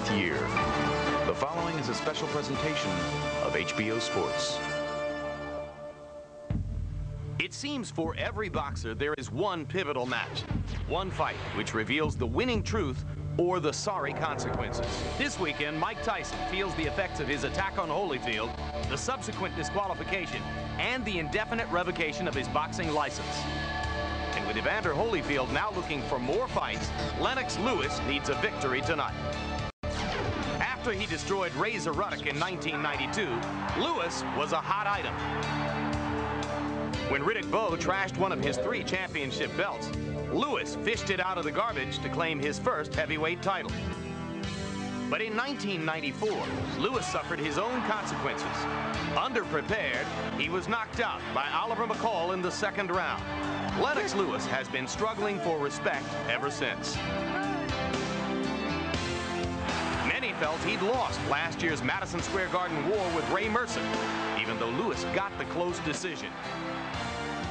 25th year. The following is a special presentation of HBO Sports. It seems for every boxer there is one pivotal match, one fight which reveals the winning truth or the sorry consequences. This weekend, Mike Tyson feels the effects of his attack on Holyfield, the subsequent disqualification, and the indefinite revocation of his boxing license. And with Evander Holyfield now looking for more fights, Lennox Lewis needs a victory tonight. After he destroyed Razor Ruddock in 1992, Lewis was a hot item. When Riddick Bowe trashed one of his three championship belts, Lewis fished it out of the garbage to claim his first heavyweight title. But in 1994, Lewis suffered his own consequences. Underprepared, he was knocked out by Oliver McCall in the second round. Lennox Lewis has been struggling for respect ever since. Felt he'd lost last year's Madison Square Garden war with Ray Mercer, even though Lewis got the close decision.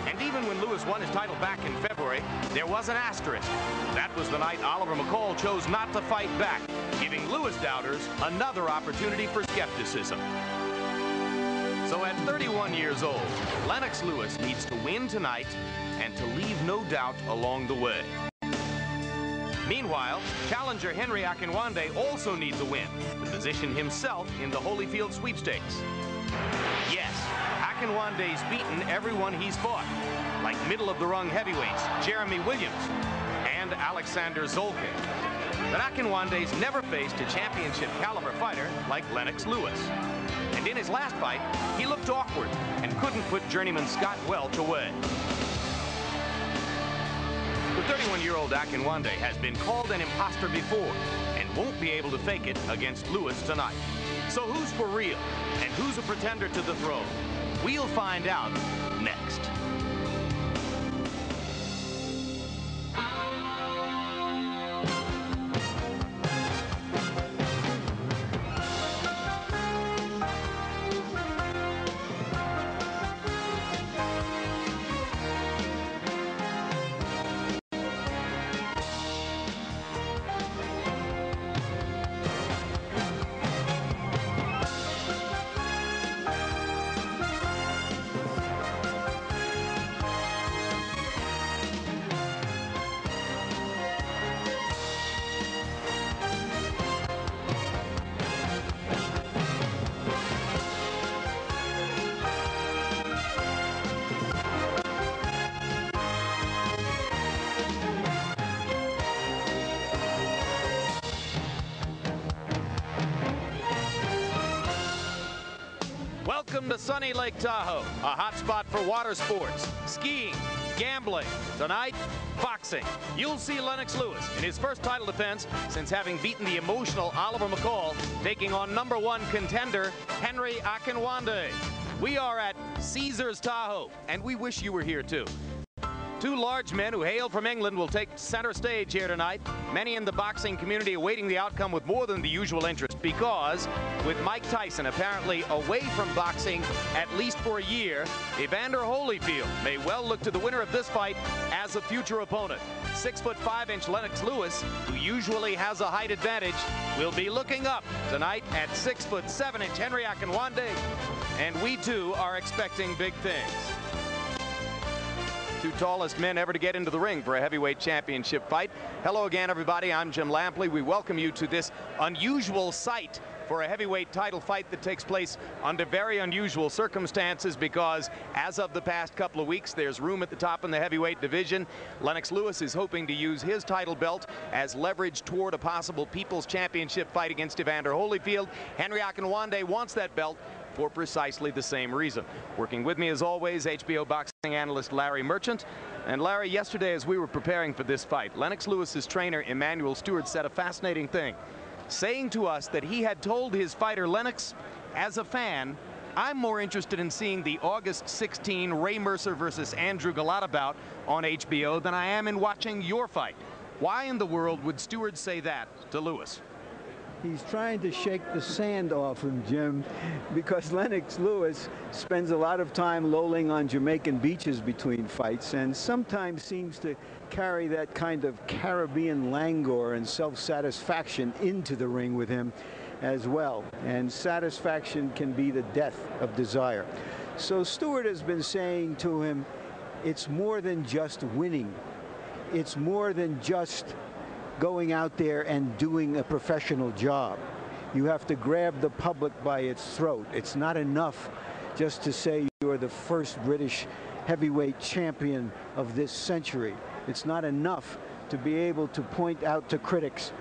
And even when Lewis won his title back in February, there was an asterisk. That was the night Oliver McCall chose not to fight back, giving Lewis doubters another opportunity for skepticism. So at 31 years old, Lennox Lewis needs to win tonight and to leave no doubt along the way. Meanwhile, challenger Henry Akinwande also needs a win to position himself in the Holyfield sweepstakes. Yes, Akinwande's beaten everyone he's fought, like middle-of-the-rung heavyweights Jeremy Williams and Alexander Zolkin. But Akinwande's never faced a championship caliber fighter like Lennox Lewis. And in his last fight, he looked awkward and couldn't put journeyman Scott Welch away. The 31-year-old Akinwande has been called an imposter before and won't be able to fake it against Lewis tonight. So who's for real and who's a pretender to the throne? We'll find out next. Tahoe, a hot spot for water sports, skiing, gambling. Tonight, boxing. You'll see Lennox Lewis in his first title defense since having beaten the emotional Oliver McCall, taking on number one contender Henry Akinwande. We are at Caesars Tahoe, and we wish you were here too. Two large men who hail from England will take center stage here tonight. Many in the boxing community awaiting the outcome with more than the usual interest because with Mike Tyson apparently away from boxing at least for a year, Evander Holyfield may well look to the winner of this fight as a future opponent. Six foot five inch Lennox Lewis, who usually has a height advantage, will be looking up tonight at six foot seven inch Henry Akinwande. And we too are expecting big things two tallest men ever to get into the ring for a heavyweight championship fight. Hello again, everybody. I'm Jim Lampley. We welcome you to this unusual site for a heavyweight title fight that takes place under very unusual circumstances because as of the past couple of weeks, there's room at the top in the heavyweight division. Lennox Lewis is hoping to use his title belt as leverage toward a possible People's Championship fight against Evander Holyfield. Henry Akinwande wants that belt for precisely the same reason. Working with me as always, HBO boxing analyst Larry Merchant. And Larry, yesterday as we were preparing for this fight, Lennox Lewis's trainer Emanuel Steward, said a fascinating thing, saying to us that he had told his fighter Lennox, as a fan, I'm more interested in seeing the August 16 Ray Mercer versus Andrew Golota bout on HBO than I am in watching your fight. Why in the world would Steward say that to Lewis? He's trying to shake the sand off him, Jim, because Lennox Lewis spends a lot of time lolling on Jamaican beaches between fights and sometimes seems to carry that kind of Caribbean languor and self-satisfaction into the ring with him as well. And satisfaction can be the death of desire. So Steward has been saying to him, it's more than just winning. It's more than just going out there and doing a professional job. You have to grab the public by its throat. It's not enough just to say you're the first British heavyweight champion of this century. It's not enough to be able to point out to critics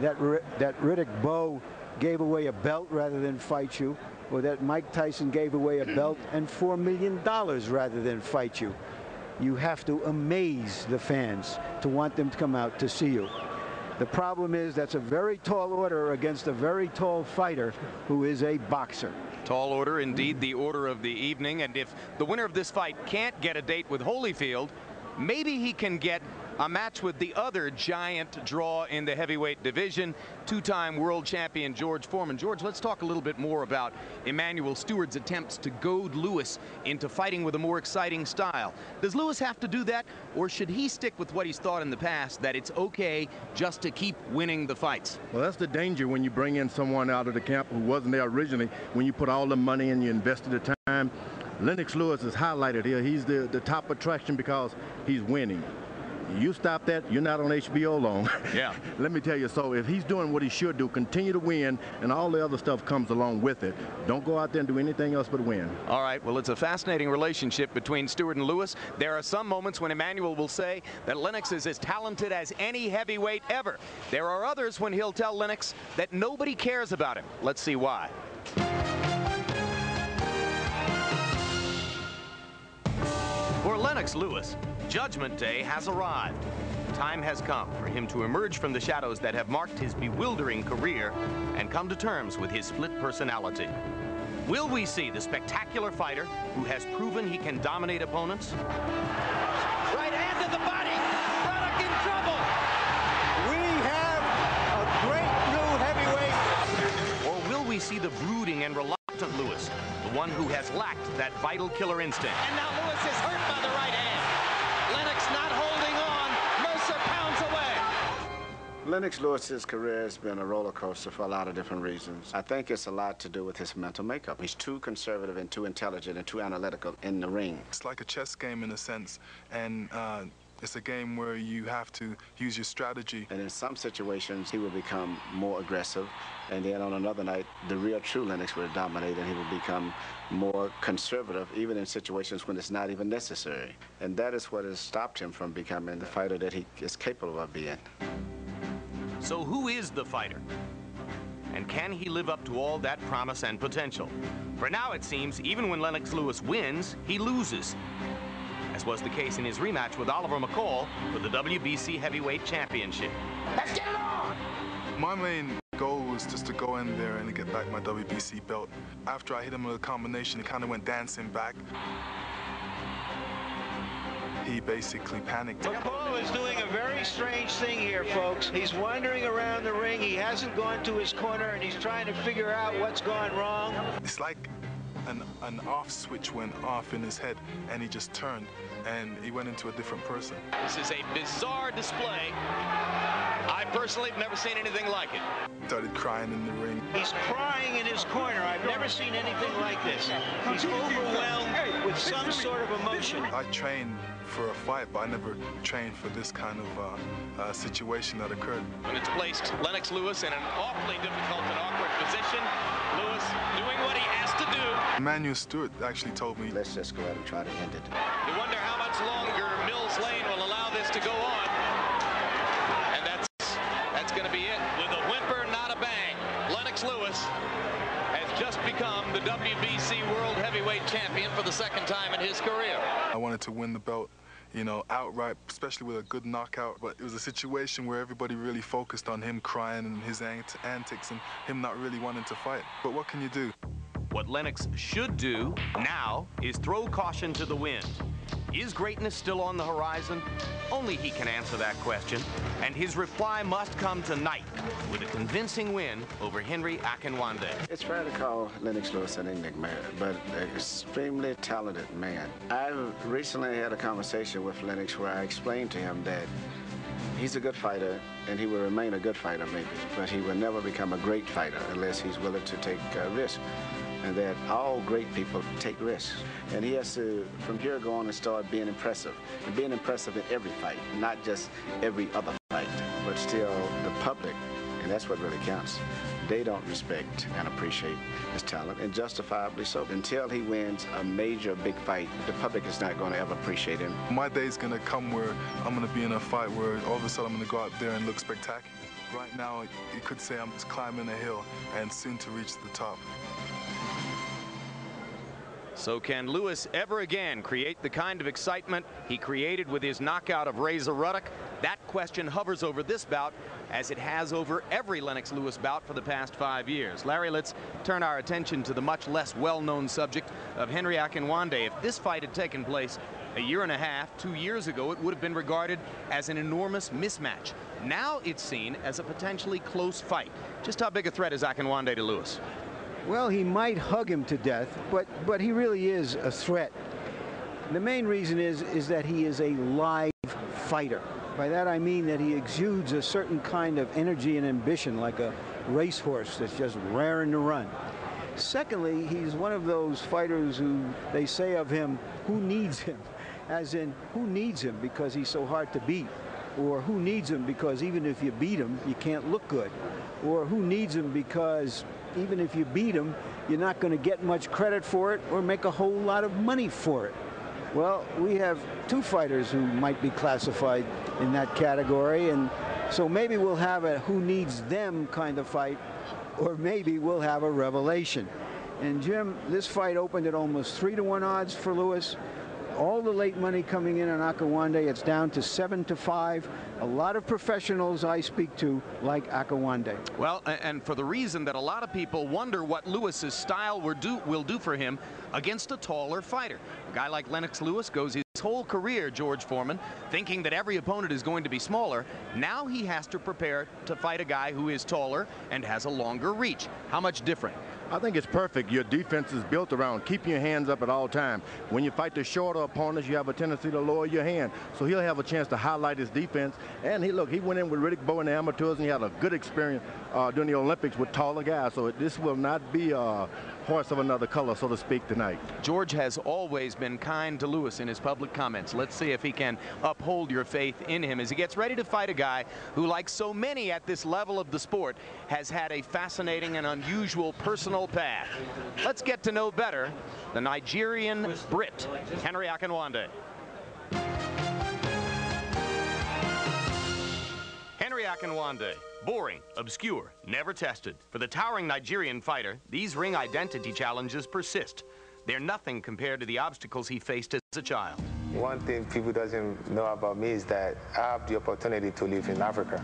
that, that Riddick Bowe gave away a belt rather than fight you, or that Mike Tyson gave away a belt and $4 million rather than fight you. You have to amaze the fans to want them to come out to see you. The problem is that's a very tall order against a very tall fighter who is a boxer. Tall order, indeed, the order of the evening. And if the winner of this fight can't get a date with Holyfield, maybe he can get a match with the other giant draw in the heavyweight division, two-time world champion George Foreman. George, let's talk a little bit more about Emanuel Steward's attempts to goad Lewis into fighting with a more exciting style. Does Lewis have to do that, or should he stick with what he's thought in the past, that it's okay just to keep winning the fights? Well, that's the danger when you bring in someone out of the camp who wasn't there originally, when you put all the money and you invested the time. Lennox Lewis is highlighted here. He's the, the top attraction because he's winning you stop that, you're not on HBO long. Yeah. Let me tell you, so if he's doing what he should do, continue to win, and all the other stuff comes along with it. Don't go out there and do anything else but win. All right, well, it's a fascinating relationship between Steward and Lewis. There are some moments when Emanuel will say that Lennox is as talented as any heavyweight ever. There are others when he'll tell Lennox that nobody cares about him. Let's see why. For Lennox Lewis, Judgment Day has arrived. Time has come for him to emerge from the shadows that have marked his bewildering career and come to terms with his split personality. Will we see the spectacular fighter who has proven he can dominate opponents? Right hand to the body. Ruddock in trouble. We have a great new heavyweight. Or will we see the brooding and reluctant Lewis, the one who has lacked that vital killer instinct? And now Lewis is hurt by the right hand. Lennox Lewis's career has been a roller coaster for a lot of different reasons. I think it's a lot to do with his mental makeup. He's too conservative and too intelligent and too analytical in the ring. It's like a chess game in a sense, and uh, it's a game where you have to use your strategy. And in some situations, he will become more aggressive, and then on another night, the real true Lennox would dominate, and he would become more conservative, even in situations when it's not even necessary. And that is what has stopped him from becoming the fighter that he is capable of being. So who is the fighter? And can he live up to all that promise and potential? For now, it seems, even when Lennox Lewis wins, he loses. As was the case in his rematch with Oliver McCall for the WBC Heavyweight Championship. Let's get it on! My main goal was just to go in there and get back my WBC belt. After I hit him with a combination, he kind of went dancing back he basically panicked. McCall is doing a very strange thing here, folks. He's wandering around the ring. He hasn't gone to his corner, and he's trying to figure out what's gone wrong. It's like an, an off switch went off in his head, and he just turned, and he went into a different person. This is a bizarre display. I personally have never seen anything like it. Started crying in the ring. He's crying in his corner. I've never seen anything like this. He's overwhelmed with some sort of emotion. I trained for a fight, but I never trained for this kind of uh, uh, situation that occurred. When it's placed Lennox Lewis in an awfully difficult and awkward position, Lewis doing what he has to do. Emanuel Steward actually told me, let's just go ahead and try to end it. You wonder how much longer Mills Lane will allow this to go on. Going to be it. With a whimper, not a bang, Lennox Lewis has just become the WBC World Heavyweight Champion for the second time in his career. I wanted to win the belt you know, outright, especially with a good knockout. But it was a situation where everybody really focused on him crying and his antics and him not really wanting to fight. But what can you do? What Lennox should do now is throw caution to the wind. Is greatness still on the horizon? Only he can answer that question, and his reply must come tonight with a convincing win over Henry Akinwande. It's fair to call Lennox Lewis an enigma, but an extremely talented man. I recently had a conversation with Lennox where I explained to him that he's a good fighter and he will remain a good fighter maybe, but he will never become a great fighter unless he's willing to take uh, risks and that all great people take risks. And he has to, from here, go on and start being impressive. And being impressive in every fight, not just every other fight, but still the public, and that's what really counts. They don't respect and appreciate his talent, and justifiably so. Until he wins a major big fight, the public is not going to ever appreciate him. My day's going to come where I'm going to be in a fight where all of a sudden I'm going to go out there and look spectacular. Right now, you could say I'm just climbing a hill and soon to reach the top. So can Lewis ever again create the kind of excitement he created with his knockout of Razor Ruddock? That question hovers over this bout as it has over every Lennox Lewis bout for the past five years. Larry, let's turn our attention to the much less well-known subject of Henry Akinwande. If this fight had taken place a year and a half, two years ago, it would have been regarded as an enormous mismatch. Now it's seen as a potentially close fight. Just how big a threat is Akinwande to Lewis? Well, he might hug him to death, but but he really is a threat. The main reason is is that he is a live fighter. By that I mean that he exudes a certain kind of energy and ambition, like a racehorse that's just raring to run. Secondly, he's one of those fighters who they say of him, who needs him? As in, who needs him because he's so hard to beat? Or who needs him because even if you beat him, you can't look good? Or who needs him because even if you beat him, you're not going to get much credit for it or make a whole lot of money for it. Well, we have two fighters who might be classified in that category, and so maybe we'll have a who needs them kind of fight, or maybe we'll have a revelation. And Jim, this fight opened at almost three to one odds for Lewis all the late money coming in on Akinwande. It's down to seven to five. A lot of professionals I speak to like Akinwande. Well, and for the reason that a lot of people wonder what Lewis's style will do, will do for him against a taller fighter. A guy like Lennox Lewis goes his whole career, George Foreman, thinking that every opponent is going to be smaller. Now he has to prepare to fight a guy who is taller and has a longer reach. How much different? I think it's perfect. Your defense is built around keeping your hands up at all times. When you fight the shorter opponents, you have a tendency to lower your hand. So he'll have a chance to highlight his defense. And he look, he went in with Riddick Bowe in the amateurs, and he had a good experience uh, during the Olympics with taller guys. So this will not be a horse of another color, so to speak, tonight. George has always been kind to Lewis in his public comments. Let's see if he can uphold your faith in him as he gets ready to fight a guy who, like so many at this level of the sport, has had a fascinating and unusual personal path. Let's get to know better the Nigerian Brit, Henry Akinwande. Henry Akinwande Boring, obscure, never tested. For the towering Nigerian fighter, these ring identity challenges persist. They're nothing compared to the obstacles he faced as a child. One thing people doesn't know about me is that I have the opportunity to live in Africa,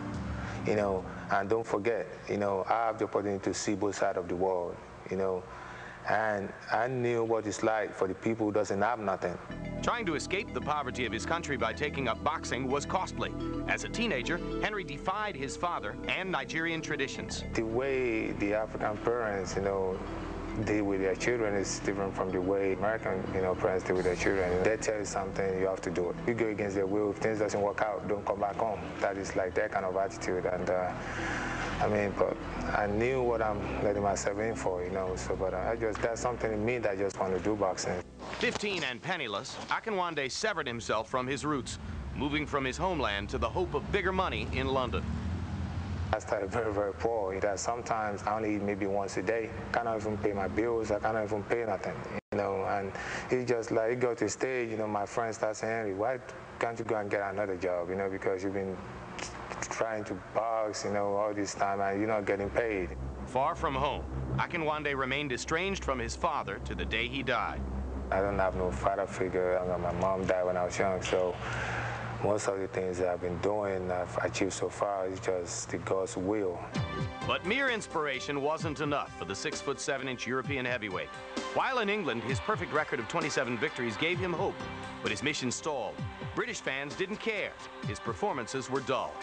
you know, and don't forget, you know, I have the opportunity to see both sides of the world, you know, and I knew what it's like for the people who doesn't have nothing. Trying to escape the poverty of his country by taking up boxing was costly. As a teenager, Henry defied his father and Nigerian traditions. The way the African parents, you know, deal with their children is different from the way American, you know, parents deal with their children. They tell you something, you have to do it. You go against their will. If things doesn't work out, don't come back home. That is like their kind of attitude. And uh, I mean, but I knew what I'm letting myself in for, you know. So, but I just that's something in me that I just want to do boxing. 15 and penniless, Akinwande severed himself from his roots, moving from his homeland to the hope of bigger money in London. I started very, very poor. That sometimes I only eat maybe once a day. I cannot even pay my bills. I cannot even pay nothing, you know. And he just like, he got to stage, you know, my friends start saying, Henry, why can't you go and get another job, you know, because you've been trying to box, you know, all this time and you're not getting paid. Far from home, Akinwande remained estranged from his father to the day he died. I don't have no father figure. My mom died when I was young, so most of the things that I've been doing, I've achieved so far, is just the God's will. But mere inspiration wasn't enough for the six foot seven inch European heavyweight. While in England, his perfect record of 27 victories gave him hope, but his mission stalled. British fans didn't care. His performances were dull.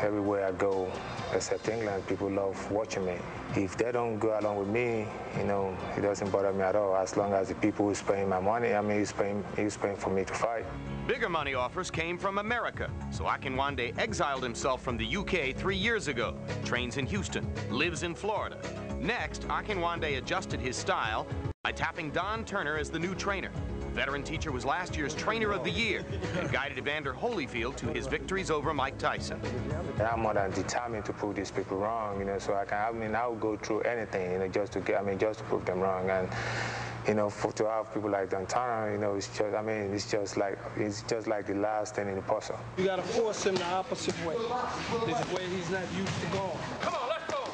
Everywhere I go, except England, people love watching me. If they don't go along with me, you know, it doesn't bother me at all. As long as the people who's paying my money, I mean, he's paying, he's paying for me to fight. Bigger money offers came from America, so Akinwande exiled himself from the UK three years ago. Trains in Houston, lives in Florida. Next, Akinwande adjusted his style by tapping Don Turner as the new trainer. Veteran teacher was last year's Trainer of the Year and guided Evander Holyfield to his victories over Mike Tyson. I'm more than determined to prove these people wrong, you know, so I can, I mean, I'll go through anything, you know, just to get, I mean, just to prove them wrong. And, you know, for, to have people like Don Turner, you know, it's just, I mean, it's just like, it's just like the last thing in the puzzle. You got to force him the opposite way. This way he's not used to going. Come on, let's go!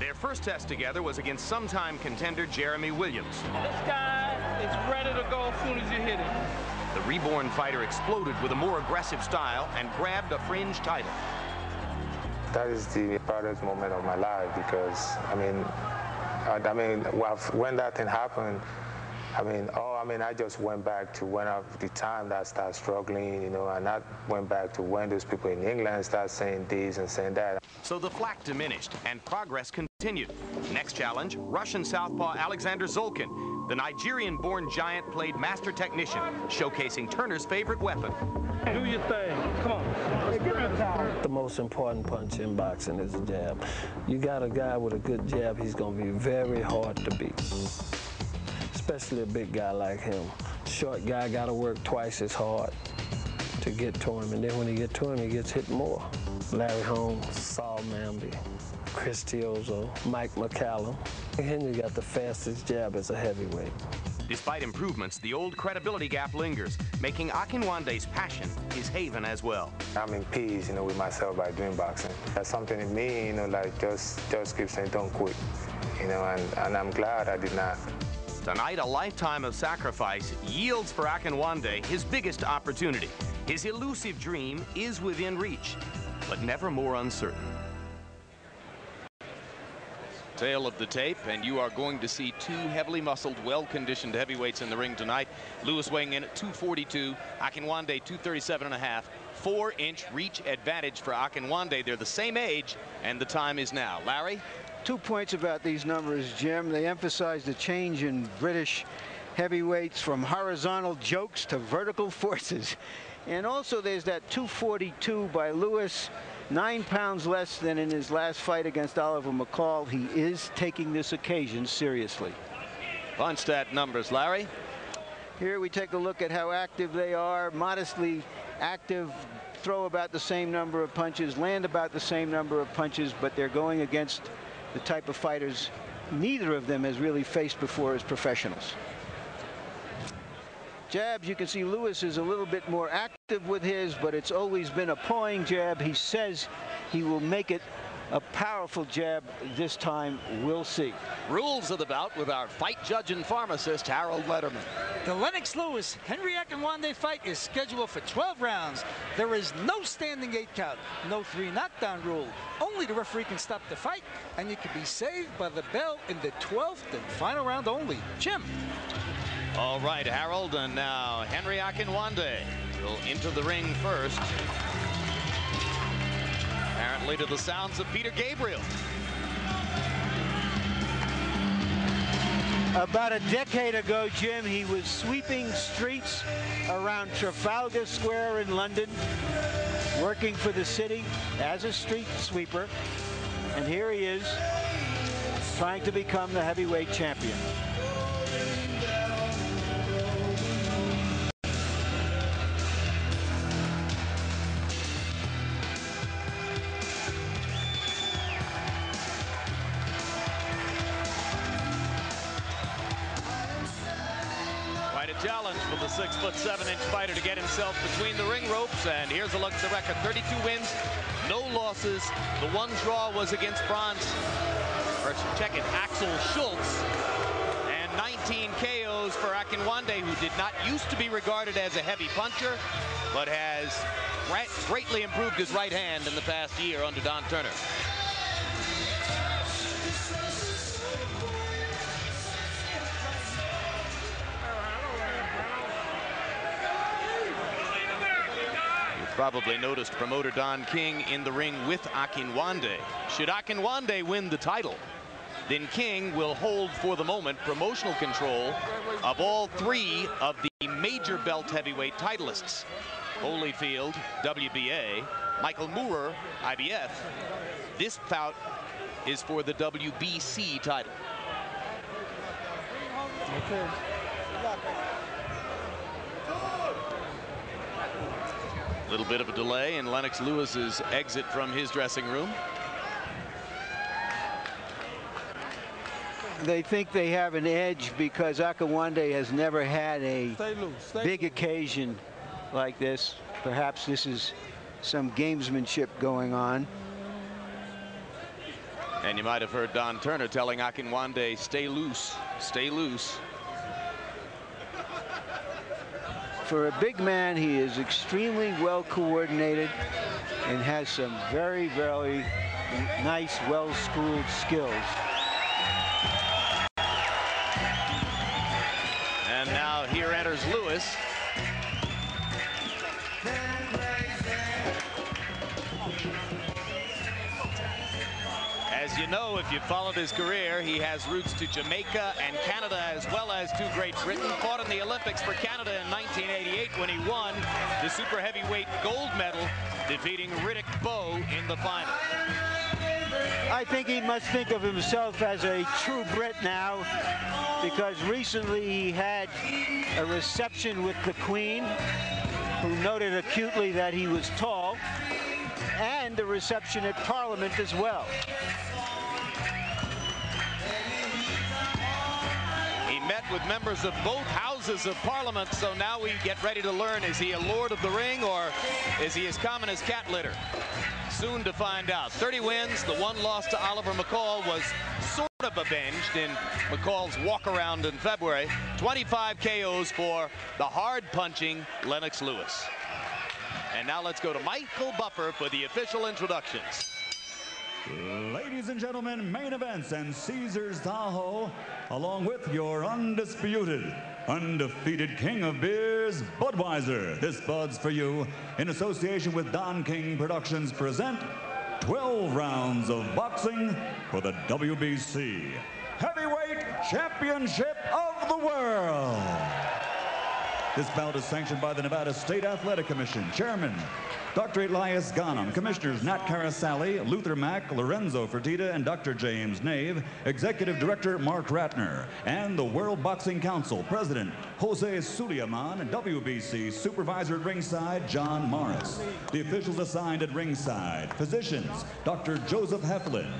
Their first test together was against sometime contender Jeremy Williams. This guy is ready to go as soon as you hit him. The reborn fighter exploded with a more aggressive style and grabbed a fringe title. That is the proudest moment of my life because, I mean, I, I mean, when that thing happened, I mean, oh, I mean, I just went back to when I, the time that I started struggling, you know, and I went back to when those people in England started saying this and saying that. So the flack diminished and progress continued. Next challenge, Russian southpaw Alexander Zolkin. The Nigerian-born giant played master technician, showcasing Turner's favorite weapon. Do your thing. Come on. The most important punch in boxing is a jab. You got a guy with a good jab, he's going to be very hard to beat especially a big guy like him. Short guy got to work twice as hard to get to him, and then when he get to him, he gets hit more. Larry Holmes, Saoul Mamby, Chris Chiozzo, Mike McCallum. Henry got the fastest jab as a heavyweight. Despite improvements, the old credibility gap lingers, making Akinwande's passion his haven as well. I'm in peace, you know, with myself by doing boxing. That's something in me, you know, like just just keep saying don't quit, you know, and, and I'm glad I did not. Tonight, a lifetime of sacrifice yields for Akinwande his biggest opportunity. His elusive dream is within reach, but never more uncertain. Tail of the tape, and you are going to see two heavily muscled, well-conditioned heavyweights in the ring tonight. Lewis weighing in at 242, Akinwande 237 and a half. Four-inch reach advantage for Akinwande. They're the same age, and the time is now. Larry? Two points about these numbers, Jim. They emphasize the change in British heavyweights from horizontal jokes to vertical forces. And also there's that 242 by Lewis, nine pounds less than in his last fight against Oliver McCall. He is taking this occasion seriously. Punchstat numbers, Larry. Here we take a look at how active they are. Modestly active, throw about the same number of punches, land about the same number of punches, but they're going against the type of fighters neither of them has really faced before as professionals. Jabs, you can see Lewis is a little bit more active with his, but it's always been a pawing jab. He says he will make it a powerful jab this time. We'll see. Rules of the bout with our fight judge and pharmacist, Harold Lederman. The Lennox Lewis Henry Akinwande fight is scheduled for 12 rounds. There is no standing eight count, no three knockdown rule. Only the referee can stop the fight, and you can be saved by the bell in the 12th and final round only. Jim. All right, Harold, and now Henry Akinwande will enter the ring first. Apparently to the sounds of Peter Gabriel. About a decade ago, Jim, he was sweeping streets around Trafalgar Square in London, working for the city as a street sweeper. And here he is, trying to become the heavyweight champion. To get himself between the ring ropes. And here's a look at the record 32 wins, no losses. The one draw was against Franz, or check it, Axel Schulz. And 19 KOs for Akinwande, who did not used to be regarded as a heavy puncher. but has greatly improved his right hand in the past year under Don Turner. Probably noticed promoter Don King in the ring with Akinwande. Should Akinwande win the title, then King will hold for the moment promotional control of all three of the major belt heavyweight titleists. Holyfield, WBA, Michael Moorer, IBF. This bout is for the WBC title. Okay. Little bit of a delay in Lennox Lewis's exit from his dressing room. They think they have an edge because Akinwande has never had a stay loose, stay big loose. occasion like this. Perhaps this is some gamesmanship going on. And you might have heard Don Turner telling Akinwande, stay loose, stay loose. For a big man, he is extremely well coordinated and has some very, very nice, well-schooled skills. And now here enters Lewis. You know, if you followed his career, he has roots to Jamaica and Canada as well as to Great Britain. Fought in the Olympics for Canada in 1988 when he won the super heavyweight gold medal, defeating Riddick Bowe in the final. I think he must think of himself as a true Brit now because recently he had a reception with the Queen who noted acutely that he was tall and a reception at Parliament as well. Met with members of both houses of parliament. So now we get ready to learn, is he a lord of the ring or is he as common as cat litter? Soon to find out. 30 wins, the one loss to Oliver McCall was sort of avenged in McCall's walk around in February. 25 KOs for the hard punching Lennox Lewis. And now let's go to Michael Buffer for the official introductions. Ladies and gentlemen, main events and Caesars Tahoe, along with your undisputed, undefeated king of beers, Budweiser. This Bud's for you in association with Don King Productions present 12 rounds of boxing for the WBC Heavyweight Championship of the World. This bout is sanctioned by the Nevada State Athletic Commission. Chairman Dr. Elias Ghanem, Commissioners Nat Carasali, Luther Mack, Lorenzo Fertitta, and Dr. James Nave, Executive Director Marc Ratner, and the World Boxing Council President Jose Sulaiman, and WBC Supervisor at ringside John Morris. The officials assigned at ringside, physicians Dr. Joseph Heflin,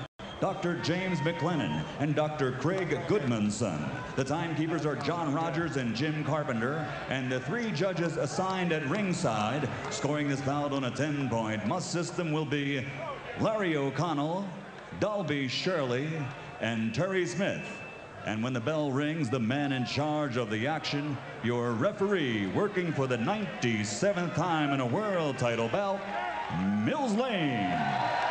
Dr. James McLennan, and Dr. Craig Goodmanson. The timekeepers are John Rogers and Jim Carpenter, and the three judges assigned at ringside, scoring this bout on a 10-point must system will be Larry O'Connell, Dalby Shirley, and Terry Smith. And when the bell rings, the man in charge of the action, your referee working for the 97th time in a world title bout, Mills Lane.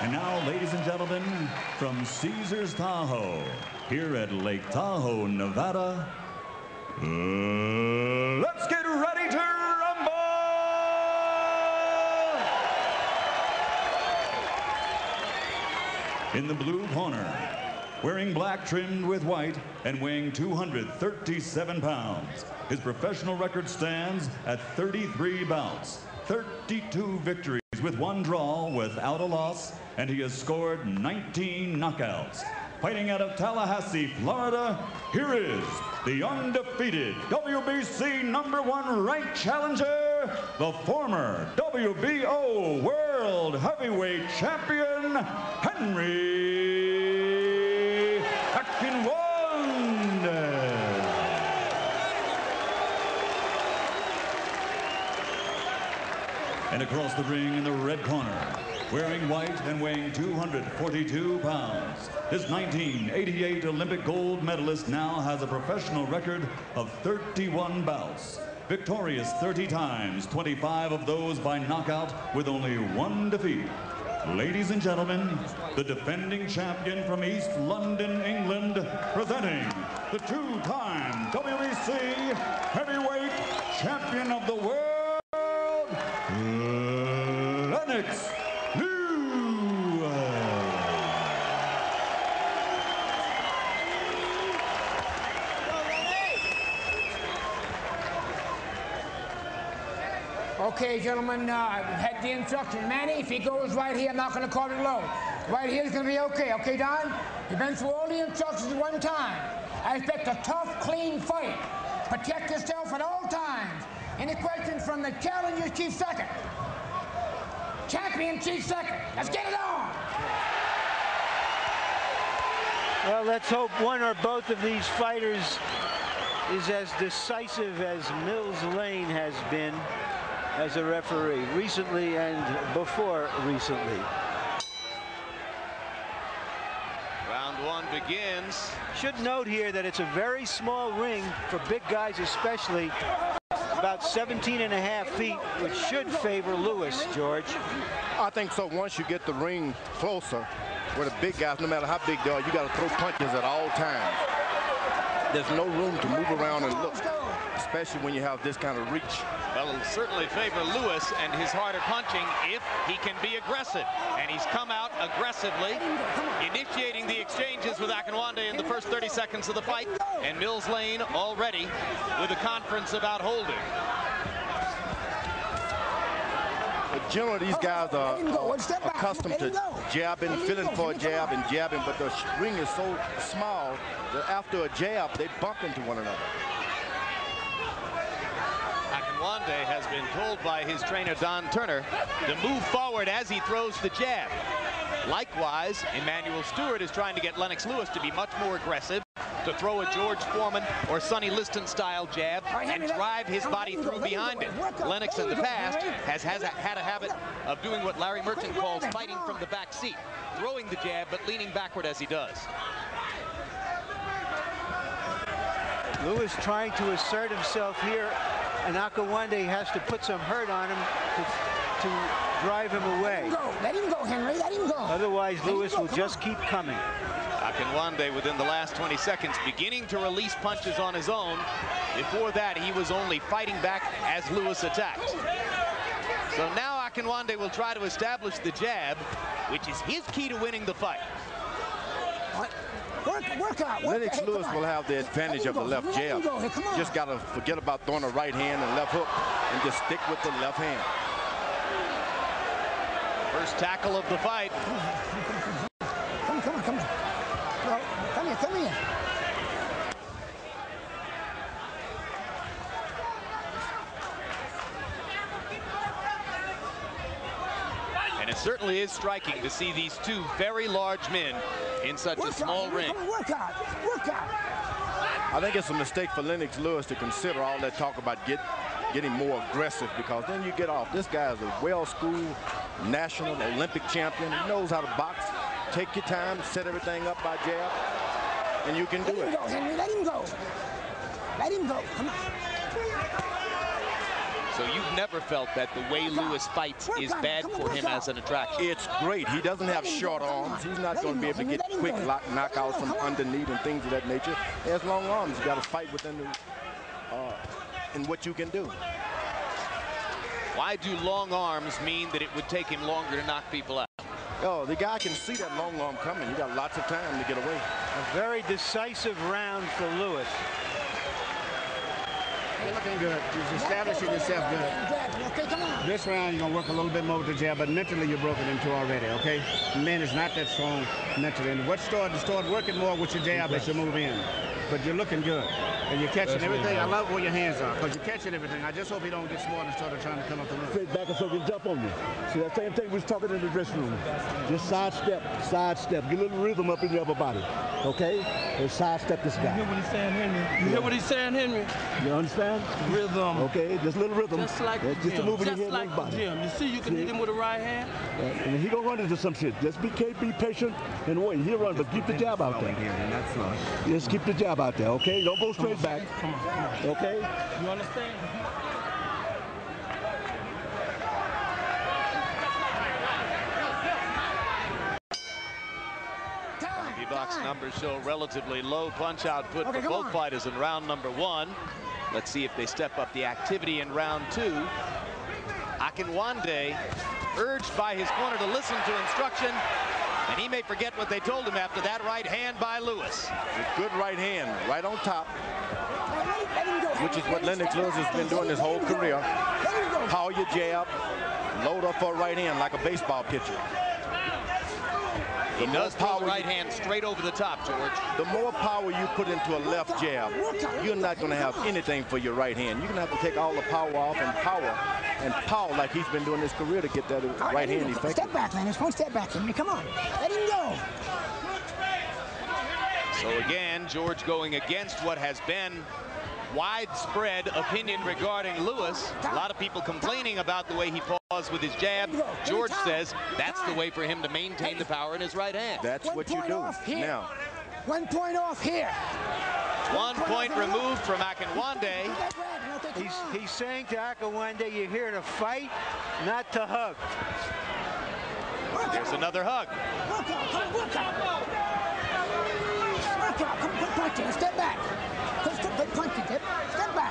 And now, ladies and gentlemen, from Caesars Tahoe, here at Lake Tahoe, Nevada, uh, let's get ready to rumble! In the blue corner, wearing black trimmed with white and weighing 237 pounds, his professional record stands at 33 bouts, 32 victories with one draw without a loss, and he has scored 19 knockouts. Fighting out of Tallahassee, Florida, here is the undefeated WBC number one ranked challenger, the former WBO World Heavyweight Champion, Henry Akinwande. And across the ring in the red corner, wearing white and weighing 242 pounds. This 1988 Olympic gold medalist now has a professional record of 31 bouts. Victorious 30 times, 25 of those by knockout with only one defeat. Ladies and gentlemen, the defending champion from East London, England, presenting the two-time WBC heavyweight champion of the world, Lennox Okay, gentlemen, uh, had the instruction. Manny, if he goes right here, I'm not going to call it low. Right here is going to be okay. Okay, Don? You've been through all the instructions one time. I expect a tough, clean fight. Protect yourself at all times. Any questions from the challenger chief second? Champion chief second. Let's get it on. Well, let's hope one or both of these fighters is as decisive as Mills Lane has been as a referee recently and before recently. Round one begins. Should note here that it's a very small ring for big guys especially. About 17 and a half feet, which should favor Lewis, George. I think so. Once you get the ring closer, where the big guys, no matter how big they are, you got to throw punches at all times. There's no room to move around and look, especially when you have this kind of reach. Well, it'll certainly favor Lewis and his harder punching if he can be aggressive. And he's come out aggressively, initiating the exchanges with Akinwande in the first 30 seconds of the fight. And Mills Lane already with a conference about holding. But generally, these guys are accustomed to jabbing, feeling for a jab, and jabbing, but the ring is so small that after a jab, they bump into one another. Akinwande has been told by his trainer, Don Turner, to move forward as he throws the jab. Likewise, Emanuel Steward is trying to get Lennox Lewis to be much more aggressive, to throw a George Foreman or Sonny Liston style jab and drive his body through behind it. Lennox in the past has, has a, had a habit of doing what Larry Merchant calls fighting from the back seat, throwing the jab but leaning backward as he does. Lewis trying to assert himself here, and Akinwande has to put some hurt on him to, to drive him away. Let him go, let him go, Henry. Let him go. Otherwise, Lewis will just keep coming. Akinwande within the last 20 seconds beginning to release punches on his own. Before that, he was only fighting back as Lewis attacked. So now Akinwande will try to establish the jab, which is his key to winning the fight. Work, work out. Work Lennox hey, Lewis will have the advantage of the Let left go. Let him jab. go. Hey. Just got to forget about throwing a right hand and left hook and just stick with the left hand. First tackle of the fight. Come on, come on, come on. No, come here, come here. And it certainly is striking to see these two very large men in such a small out. ring. Come on, work out. Work out. I think it's a mistake for Lennox Lewis to consider all that talk about get, getting more aggressive because then you get off. This guy is a well-schooled national Olympic champion. He knows how to box. Take your time, set everything up by jab, and you can do Let him it. go, Henry. Let him go. Let him go. Come on. So you've never felt that the way Lewis fights is bad for him as an attraction. It's great. He doesn't have short arms. He's not going to be able to get quick lock, knockouts from underneath and things of that nature. He has long arms. You got to fight within the, uh, in what you can do. Why do long arms mean that it would take him longer to knock people out? Oh, the guy can see that long arm coming. You got lots of time to get away. A very decisive round for Lewis. You're looking good. You're establishing yourself good. Okay, come on. This round, you're going to work a little bit more with the jab, but mentally you're broken into already, okay? The man is not that strong mentally. And what started, to start working more with your jab as you move in. but you're looking good. And you're catching everything. I love where your hands are because you're catching everything. I just hope he don't get smart and start trying to come up the road. Straight back and so he can jump on you. See, that same thing we was talking in the dressing room. Just sidestep, sidestep. Get a little rhythm up in your upper body. Okay? And sidestep this guy. You hear what he's saying, Henry? You hear what he's saying, Henry? You understand? Rhythm. Okay, just a little rhythm. Just like That's the just a gym. movement Just in your like the body. gym. You see, you can hit him with a right hand. Yeah, And he gonna run into some shit. Just be, be patient and wait. He'll run, but keep the jab out there. Just keep the jab out there, okay? Don't go straight back. Come on, come on. Okay? You understand? The box numbers show relatively low punch output Okay, for both on. fighters in round number one. Let's see if they step up the activity in round two. Akinwande urged by his corner to listen to instruction, and he may forget what they told him after that right hand by Lewis. Good right hand, right on top, which is what Lennox Lewis has been doing his whole career. Power your jab, load up for a right hand like a baseball pitcher. He The does more throw the power right you- hand straight over the top, George. The more power you put into a left jab, you're not going to have anything for your right hand. You're going to have to take all the power off and power and power like he's been doing his career to get that right hand effective. Step back, Lennox. One step back, Henry. Come on. Let him go. So again, George going against what has been widespread opinion regarding Lewis. A lot of people complaining about the way he paused with his jab. George says that's the way for him to maintain the power in his right hand. That's One point off here. Now, One point off here. one point removed from Akinwande. He's, he's saying to Akinwande, you're here to fight, not to hug. There's another hug. Work out. Come on, work out. Work out. Come on, quit punching. Step back. Quit, step, quit punching. Step,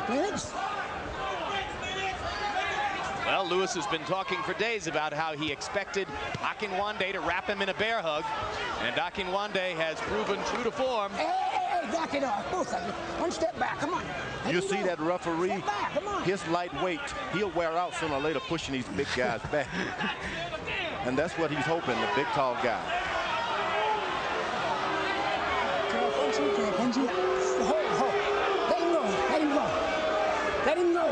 step. Well, Lewis has been talking for days about how he expected Akinwande to wrap him in a bear hug, and Akinwande has proven true to form. Hey, hey, hey, back it off. Both of you. One step back. Come on. Let You see go. that referee, Step back. Come on. his lightweight, he'll wear out sooner or later pushing these big guys back. and that's what he's hoping, the big, tall guy. Benji, hold, hold. Let him go. Let him go. Let him go.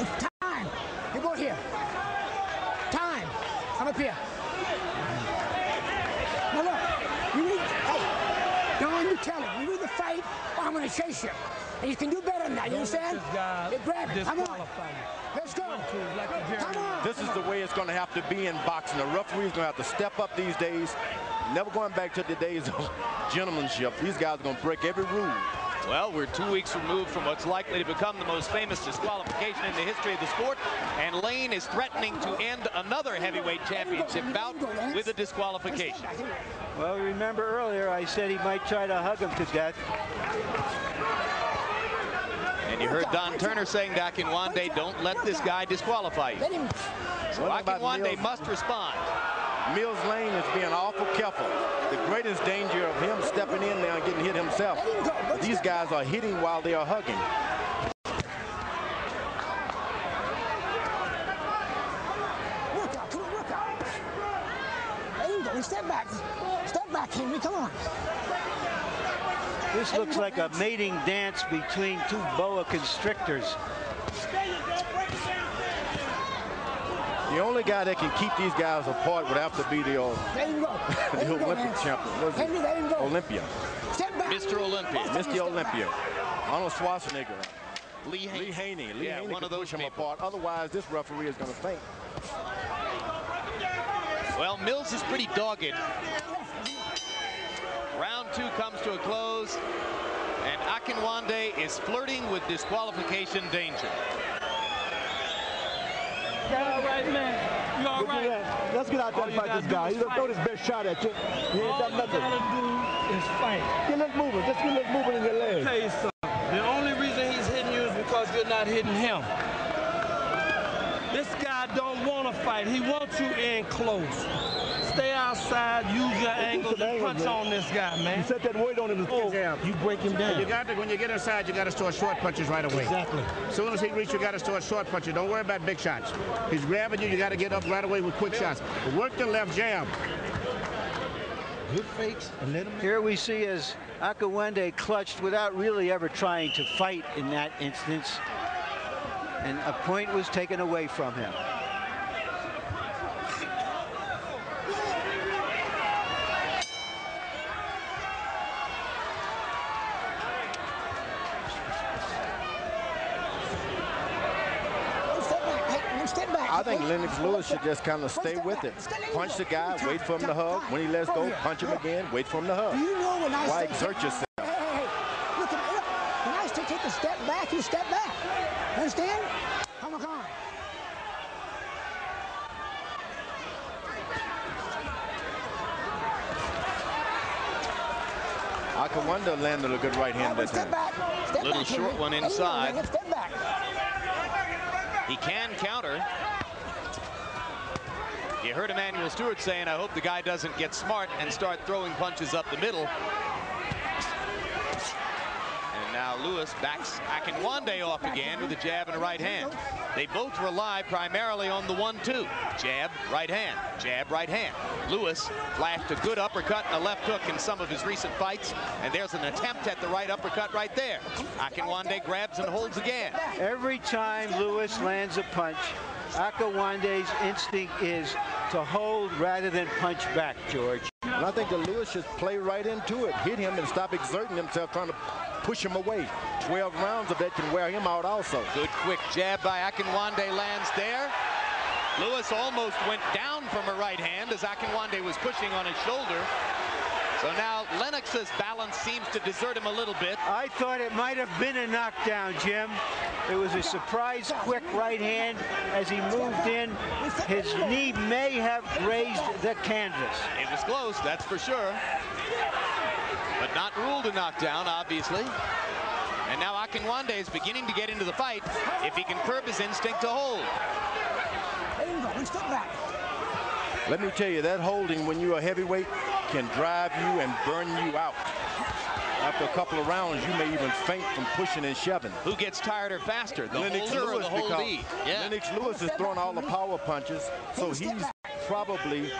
It's time. You go here. Time. Come up here. Now look, you need, hey, Don, you tell him, you need to fight or I'm going to chase you. And you can do better than that, you understand? Hey, grab it. Come on. Let's go. Come on. This is the way it's going to have to be in boxing. The referee's going to have to step up these days. Never going back to the days of gentlemanship. These guys are going to break every rule. Well, we're two weeks removed from what's likely to become the most famous disqualification in the history of the sport, and Lane is threatening to end another heavyweight championship bout with a disqualification. Well, remember earlier I said he might try to hug him to death. And you heard Don Turner saying to Akinwande, don't let this guy disqualify you. So What Akinwande must respond. Mills Lane is being awful careful. The greatest danger of him stepping in there and getting hit himself. These guys are hitting while they are hugging. Work out. Come on, work out. Let. Step back. Step back, Henry. Come on. This looks like a mating dance between two boa constrictors. The only guy that can keep these guys apart would have to be the, old, Let him go. Let the Olympic champion. What is Henry, it? let him go. Olympia. Mr. Olympia. Mr. Olympia. Arnold Schwarzenegger. Lee Haney. Lee Haney. Lee Yeah, Haney one could of those push him apart. Otherwise, this referee is going to faint. Well, Mills is pretty dogged. Round two comes to a close, and Akinwande is flirting with disqualification danger. You all right, man? You all Look right? that. Let's get out there and fight this guy. He's gonna throw his best shot at you. He ain't All done you nothing. gotta do is fight. Get little movement. Just get little movement in your Let me leg. tell you something. The only reason he's hitting you is because you're not hitting him. This guy don't want to fight. He wants you in close. Stay outside, use your angles, and punch man. on this guy, man. You set that weight on him. to Oh, you break him down. You got to, when you get inside, you got to start short punches right away. Exactly. As soon as he reaches, you got to start short punches. Don't worry about big shots. He's grabbing you, you got to get up right away with quick shots. Work the left jab. Good fakes and let him. Here we see as Akinwande clutched without really ever trying to fight in that instance. And a point was taken away from him. I Lennox Lewis should just kind of stay with it. Punch the guy, wait for him to hug. When he lets go, oh, punch him again, wait for him to hug. You know Why exert yourself? Hey, hey, hey. Look at me. Look. When I take a step back, you step back. Understand? Come on, come on. Akinwande landed a good right hand that Step time. back. Little back, short one Hey, you know, inside. Step back. He can counter. You heard Emanuel Steward saying, I hope the guy doesn't get smart and start throwing punches up the middle. And now Lewis backs Akinwande off again with a jab and a right hand. They both rely primarily on the one-two. Jab, right hand. Jab, right hand. Lewis flashed a good uppercut and a left hook in some of his recent fights. And there's an attempt at the right uppercut right there. Akinwande grabs and holds again. Every time Lewis lands a punch, Akinwande's instinct is to hold rather than punch back, George. And I think that Lewis should play right into it, hit him and stop exerting himself trying to push him away. 12 rounds of that can wear him out also. Good quick jab by Akinwande lands there. Lewis almost went down from a right hand as Akinwande was pushing on his shoulder. So now Lennox's balance seems to desert him a little bit. I thought it might have been a knockdown, Jim. It was a surprise quick right hand as he moved in. His knee may have grazed the canvas. It was close, that's for sure. But not ruled a knockdown, obviously. And now Akinwande is beginning to get into the fight if he can curb his instinct to hold. Let him go. One step back. Let me tell you, that holding when you're a heavyweight can drive you and burn you out. After a couple of rounds, you may even faint from pushing and shoving. Who gets tired or faster, the Lennox holder or Lewis, the holdee? because Yeah. Lennox Lewis is throwing all the power punches, so he's probably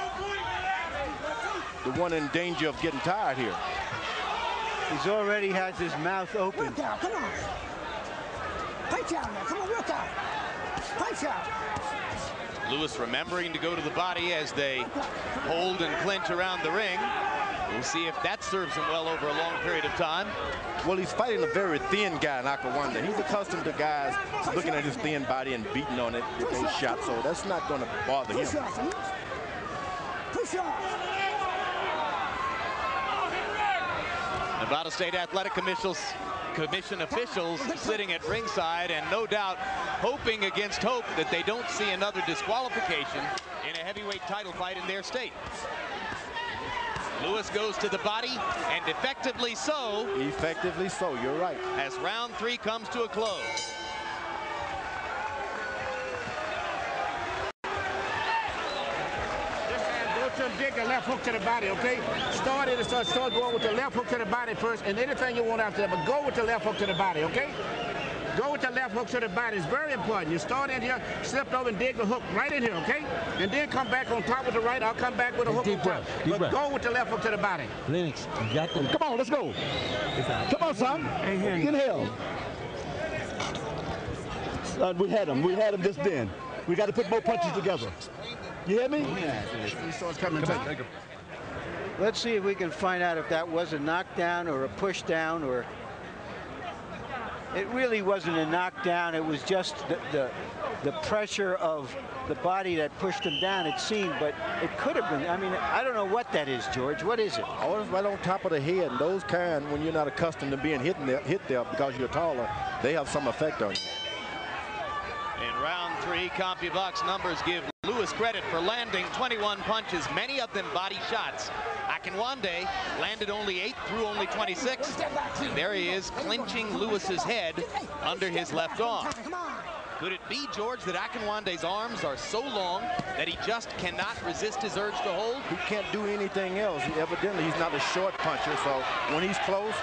the one in danger of getting tired here. He's already has his mouth open. Work out. Come on. Punch out now. Come on, work out. Punch out. Lewis remembering to go to the body as they hold and clinch around the ring. We'll see if that serves him well over a long period of time. Well, he's fighting a very thin guy, Nakawanda. He's accustomed to guys looking at his thin body and beating on it with those shots, so that's not going to bother him. Nevada State Athletic Commission Commission officials sitting at ringside and no doubt hoping against hope that they don't see another disqualification in a heavyweight title fight in their state. Lewis goes to the body and effectively so Effectively so, you're right. as round three comes to a close. Go to and dig the left hook to the body, okay? Start it and start, start going with the left hook to the body first, and anything you want after that, but go with the left hook to the body, okay? Go with the left hook to the body. It's very important. You start in here, slip over and dig the hook right in here, okay? And then come back on top with the right. I'll come back with a hook Deep on top. breath, deep but breath. go with the left hook to the body. Lennox, you got them. Come on, let's go. Come on, son. Inhale. Son, uh, we had him. We had him just then. We got to put more punches together. You hear me? He starts coming Come to on. Let's see if we can find out if that was a knockdown or a pushdown or it really wasn't a knockdown. It was just the, the, the pressure of the body that pushed him down, it seemed, but it could have been. I mean, I don't know what that is, George. What is it? Oh, it's right on top of the head. And those kind, when you're not accustomed to being hit there, hit there because you're taller, they have some effect on you. In round three, CompuBox numbers give Lewis credit for landing 21 punches, many of them body shots. Akinwande landed only eight through only 26. And there he is, clinching Lewis's head under his left arm. Could it be, George, that Akinwande's arms are so long that he just cannot resist his urge to hold? He can't do anything else. He, evidently, he's not a short puncher, so when he's close,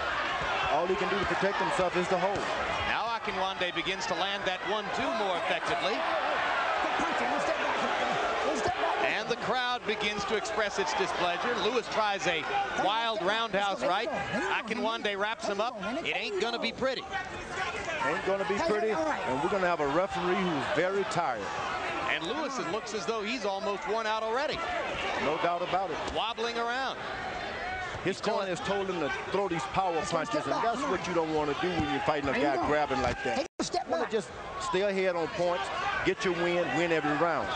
all he can do to protect himself is to hold. Now Akinwande begins to land that one-two more effectively. And the crowd begins to express its displeasure. Lewis tries a wild roundhouse right. Akinwande wraps him up. It ain't going to be pretty. Ain't going to be pretty, and we're going to have a referee who's very tired. And Lewis it looks as though he's almost worn out already. No doubt about it. Wobbling around. His corner has told him to throw these power punches, and that's what you don't want to do when you're fighting a guy grabbing like that. You want to just stay ahead on points, get your win, win every round.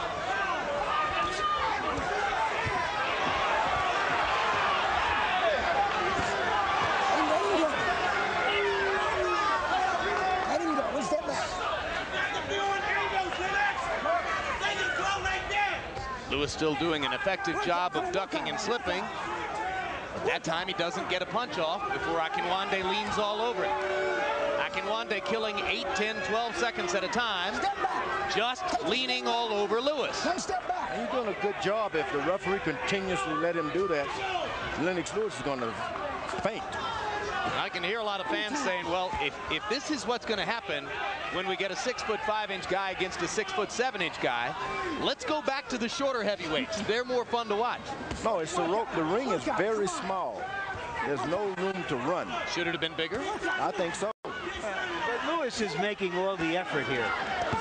Lewis still doing an effective job of ducking and slipping. But that time he doesn't get a punch off before Akinwande leans all over it. Akinwande killing 8, 10, 12 seconds at a time. Just leaning all over Lewis. Step back. He's doing a good job. If the referee continuously let him do that, Lennox Lewis is going to faint. I can hear a lot of fans saying, well, if, if this is what's going to happen when we get a six foot five inch guy against a six foot seven inch guy, let's go back to the shorter heavyweights. They're more fun to watch. No, it's the rope. The ring is very small. There's no room to run. Should it have been bigger? I think so. But Lewis is making all the effort here.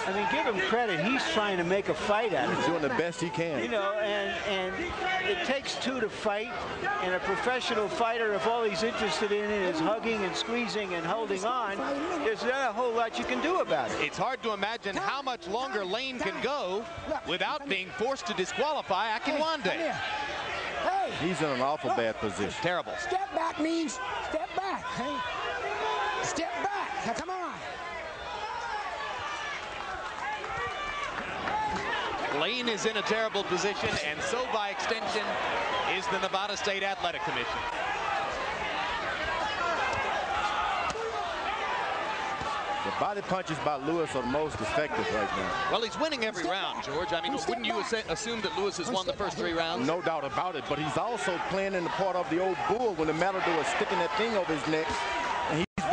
I mean, give him credit. He's trying to make a fight out of it. He's doing the best he can. You know, and and it takes two to fight. And a professional fighter, if all he's interested in is hugging and squeezing and holding on, there's not a whole lot you can do about it. It's hard to imagine how much longer Lane can go without being forced to disqualify Akinwande. Hey. He's in an awful bad position. Terrible. Step back means step back. Hey. Step back. Now, come on. Lane is in a terrible position, and so by extension is the Nevada State Athletic Commission. The body punches by Lewis are the most effective right now. Well, he's winning every round, George. I mean, wouldn't you assume that Lewis has won the first three rounds? No doubt about it, but he's also playing in the part of the old bull when the Matador is sticking that thing over his neck, and he's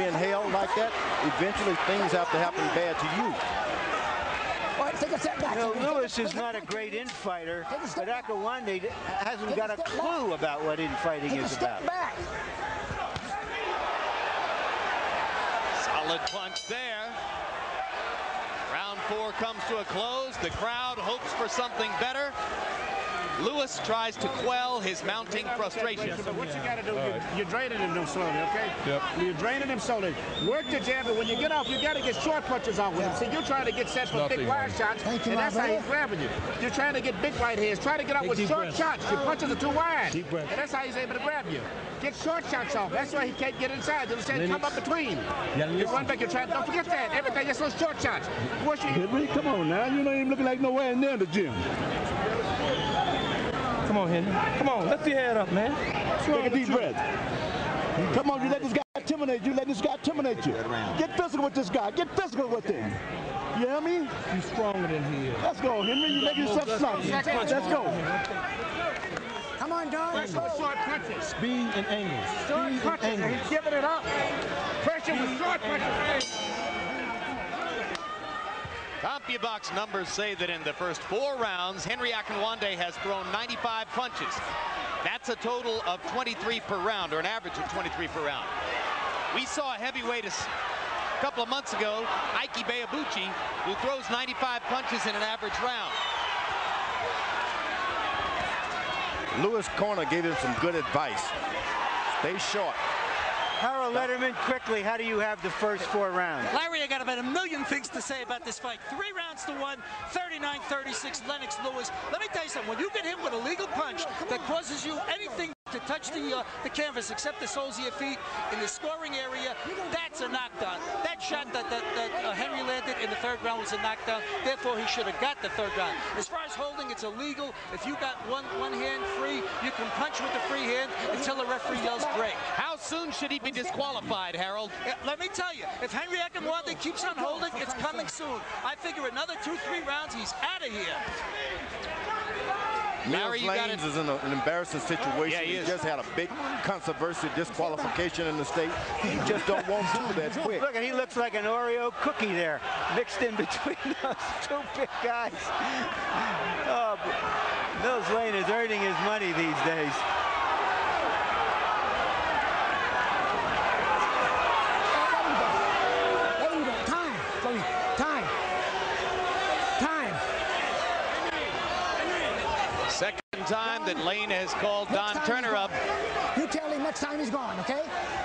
being held like that. Eventually, things have to happen bad to you. You know, Lewis is not a great infighter, but Akinwande hasn't got a clue about what infighting is about. Solid punch there. Round four comes to a close. The crowd hopes for something better. Lewis tries to quell his mounting frustration. But what you got to do, you're, you're draining him slowly, okay? Yep. You're draining him slowly. Work the jab, and when you get off, you got to get short punches off with him. See, you're trying to get set for Nothing, big wide man. shots, Thank and my that's how he's grabbing you. You're trying to get big right hands. Try to get off Take with short breaths. shots. Your punches are too wide. Deep breaths. And that's how he's able to grab you. Get short shots off. That's why he can't get inside. You understand? Come up between. gotta You listen. run back, you're trying. Don't forget that. Everything is little short shots. Once you Henry, come on now. You ain't even looking like nowhere near the gym. Come on, Henry. Come on, lift your head up, man. Take a deep breath. Come on, you let this guy intimidate you. Let this guy intimidate you. Get physical with this guy. Get physical with him. You hear me? You stronger than he is. Let's go, Henry. You make yourself strong. Let's go. Come on, Don. That's those short punches. Speed and angles. Short Speed punches. He's giving it up. Pressure with short punches. CompuBox numbers say that in the first four rounds, Henry Akinwande has thrown 95 punches. That's a total of 23 per round, or an average of 23 per round. We saw a heavyweight a couple of months ago, Ike Ibeabuchi, who throws 95 punches in an average round. Lewis Corner gave him some good advice. Stay short. Harold Lederman, quickly, how do you have the first four rounds? Larry, I got about a million things to say about this fight. Three rounds to one, 39-36, Lennox Lewis. Let me tell you something. When you get hit with a legal punch that causes you anything to touch the uh, the canvas except the soles of your feet in the scoring area, that's a knockdown. That shot that, that, that uh, Henry landed in the third round was a knockdown. Therefore, he should have got the third round. As far as holding, it's illegal. If you got one, one hand free, you can punch with the free hand until the referee yells break. How soon should he be disqualified, Harold? Yeah, Let me tell you, if Henry Akinwande keeps on holding, it's coming soon. I figure another two, three rounds, he's out of here. Larry, Mills Lanes is in a, an embarrassing situation. Yeah, he he just had a big controversy disqualification in the state. He just don't want to that quick. Look, he looks like an Oreo cookie there, mixed in between those two big guys. Oh, Mills Lane is earning his money these days. Let him go. Time. Tony. Time. Time. Second time that Lane has called Don Next time Turner up. You tell him next time he's gone, okay?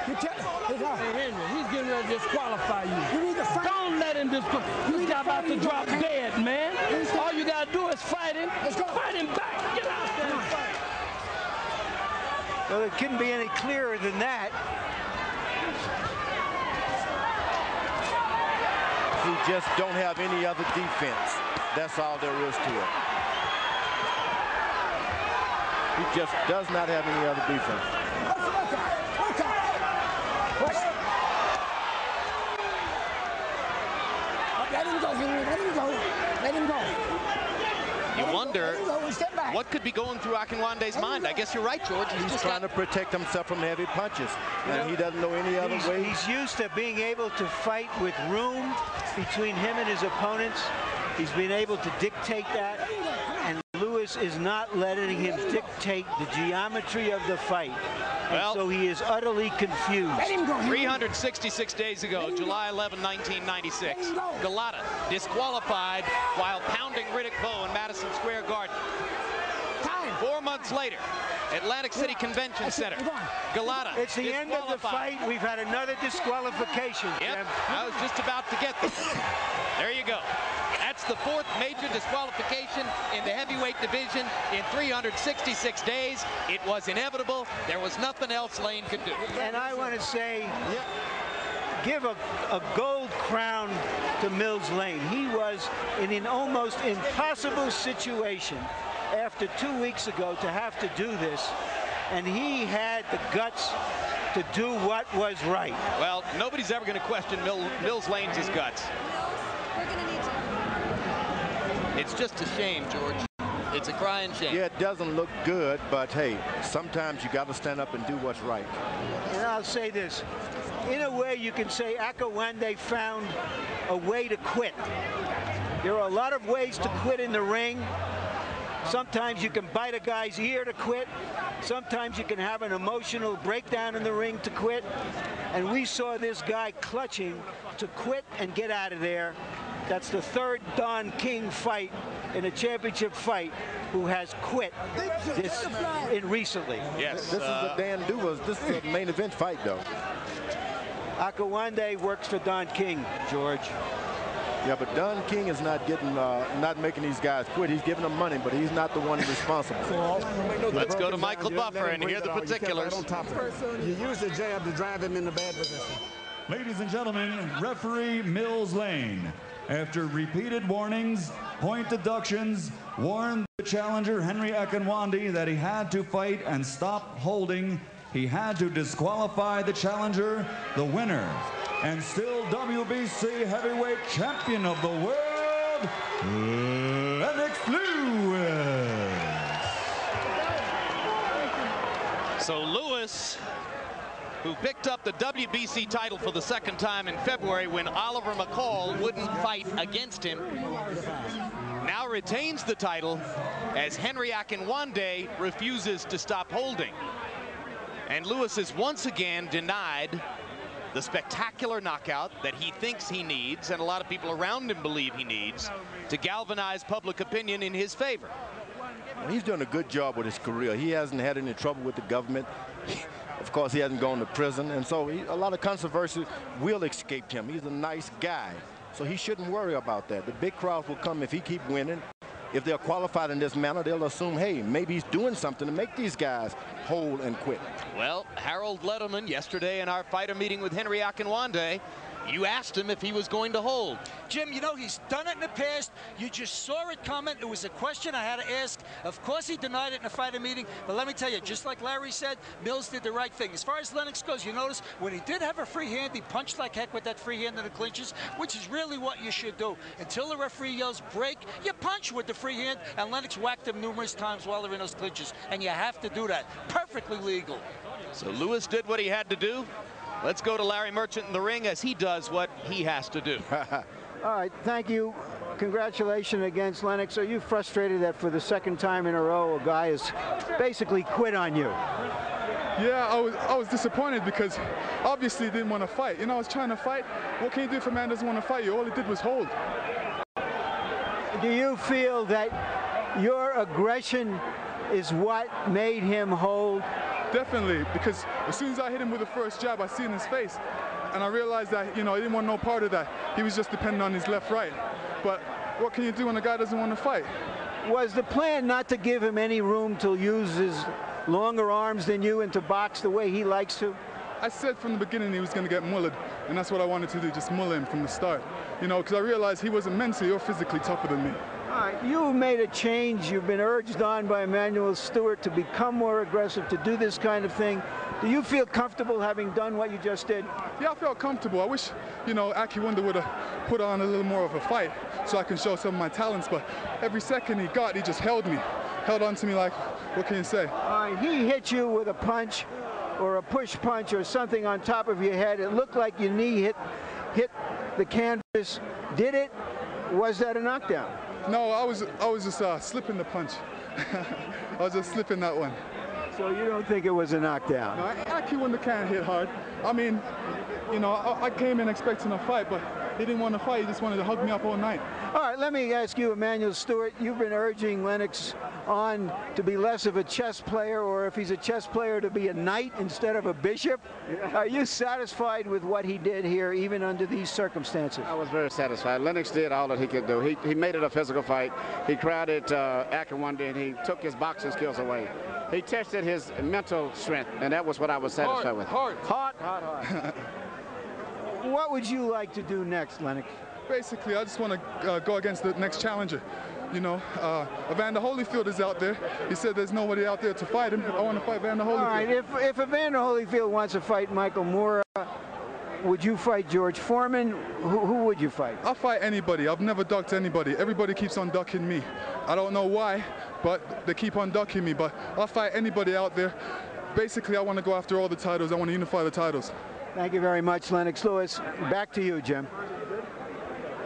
You tell he's gone. Hey, Henry, he's getting ready to disqualify you. You need to fight. Don't let him disqualify. You This need to about to him. drop dead, man. Let's. All you gotta do is fight him. Let's go. Fight him back. Get out there and fight. Well, it couldn't be any clearer than that. He just don't have any other defense. That's all there is to it. He just does not have any other defense. Let him go, Henry. Let him go. Let him go. You wonder Let him go. Step back. what could be going through Akinwande's mind. I guess you're right, George. He's He's just trying got to protect himself from heavy punches, and he doesn't know any other He's, way. he's used to being able to fight with room between him and his opponents. He's been able to dictate that, and Lewis is not letting him dictate the geometry of the fight. Well- so he is utterly confused. Let him go, Henry. 366 days ago, July 11, 1996, Golota disqualified while pounding Riddick Bowe in Madison Square Garden. Four months later, Atlantic City Convention Center, You're. Golota It's the end of the fight. We've had another disqualification. Yep, Jim. I was just about to get there. There you go. That's the fourth major disqualification in the heavyweight division in 366 days. It was inevitable. There was nothing else Lane could do. And I want to say, give a, a gold crown to Mills Lane. He was in an almost impossible situation after two weeks ago to have to do this. And he had the guts to do what was right. Well, nobody's ever going to question Mill, Mills Lane's guts. We're gonna need to. It's just a shame, George. It's a crying shame. Yeah, it doesn't look good, but hey, sometimes you got to stand up and do what's right. And I'll say this. In a way, you can say Akinwande found a way to quit. There are a lot of ways to quit in the ring. Sometimes you can bite a guy's ear to quit. Sometimes you can have an emotional breakdown in the ring to quit. And we saw this guy clutching to quit and get out of there. That's the third Don King fight in a championship fight who has quit this in recently. Yes. This uh, is a Dan Duva's. This is a main event fight, though. Akinwande works for Don King, George. Yeah, but Don King is not getting, uh, not making these guys quit. He's giving them money, but he's not the one responsible. Let's go to Michael Buffer and hear the particulars. You use the jab to drive him in the bad position. Ladies and gentlemen, referee Mills Lane, after repeated warnings, point deductions, warned the challenger Henry Akinwande that he had to fight and stop holding. He had to disqualify the challenger, the winner, and still WBC heavyweight champion of the world, Lennox Lewis. So Lewis, who picked up the WBC title for the second time in February when Oliver McCall wouldn't fight against him, now retains the title as Henry Akinwande refuses to stop holding. And Lewis is once again denied the spectacular knockout that he thinks he needs and a lot of people around him believe he needs to galvanize public opinion in his favor. Well, he's doing a good job with his career. He hasn't had any trouble with the government. of course, he hasn't gone to prison, and so he, a lot of controversy will escape him. He's a nice guy, so he shouldn't worry about that. The big crowds will come if he keep winning. If they're qualified in this manner, they'll assume, hey, maybe he's doing something to make these guys hold and quit. Well, Harold Lederman yesterday in our fighter meeting with Henry Akinwande You asked him if he was going to hold. Jim, you know, he's done it in the past. You just saw it coming. It was a question I had to ask. Of course, he denied it in a fighter meeting. But let me tell you, just like Larry said, Mills did the right thing. As far as Lennox goes, you notice when he did have a free hand, he punched like heck with that free hand in the clinches, which is really what you should do. Until the referee yells break, you punch with the free hand, and Lennox whacked him numerous times while they're in those clinches. And you have to do that. Perfectly legal. So Lewis did what he had to do. Let's go to Larry Merchant in the ring as he does what he has to do. All right, thank you. Congratulations against Lennox. Are you frustrated that for the second time in a row a guy has basically quit on you? Yeah, I was I was disappointed because obviously he didn't want to fight. You know, I was trying to fight. What can you do if a man doesn't want to fight you? All he did was hold. Do you feel that your aggression is what made him hold? Definitely, because as soon as I hit him with the first jab, I seen his face, and I realized that you know he didn't want no part of that. He was just depending on his left right. But what can you do when a guy doesn't want to fight? Was the plan not to give him any room to use his longer arms than you and to box the way he likes to? I said from the beginning he was going to get mullered, and that's what I wanted to do, just mull him from the start. You know, because I realized he wasn't mentally or physically tougher than me. All right, you made a change. You've been urged on by Emanuel Steward to become more aggressive, to do this kind of thing. Do you feel comfortable having done what you just did? Yeah, I felt comfortable. I wish, you know, Akinwande would have put on a little more of a fight so I can show some of my talents, but every second he got, he just held me, held on to me like, what can you say? Right, he hit you with a punch or a push punch or something on top of your head. It looked like your knee hit, hit the canvas. Did it? Was that a knockdown? No, I was I was just uh, slipping the punch. I was just slipping that one. So you don't think it was a knockdown? No, Akinwande can't hit hard. I mean, you know, I, I came in expecting a fight, but he didn't want to fight. He just wanted to hug me up all night. All right, let me ask you, Emanuel Steward. You've been urging Lennox on to be less of a chess player, or if he's a chess player, to be a knight instead of a bishop. Are you satisfied with what he did here, even under these circumstances? I was very satisfied. Lennox did all that he could do. He, he made it a physical fight. He crowded uh, Akinwande, and he took his boxing skills away. He tested his mental strength, and that was what I was satisfied Hard, with. hard. Hot, hot, hot. What would you like to do next, Lennox? Basically, I just want to uh, go against the next challenger. You know, uh, Evander Holyfield is out there. He said there's nobody out there to fight him. I want to fight Evander Holyfield. All right, if, if Evander Holyfield wants to fight Michael Moorer, would you fight George Foreman? Who, who would you fight? I'll fight anybody. I've never ducked anybody. Everybody keeps on ducking me. I don't know why, but they keep on ducking me. But I'll fight anybody out there. Basically, I want to go after all the titles. I want to unify the titles. Thank you very much, Lennox Lewis. Back to you, Jim.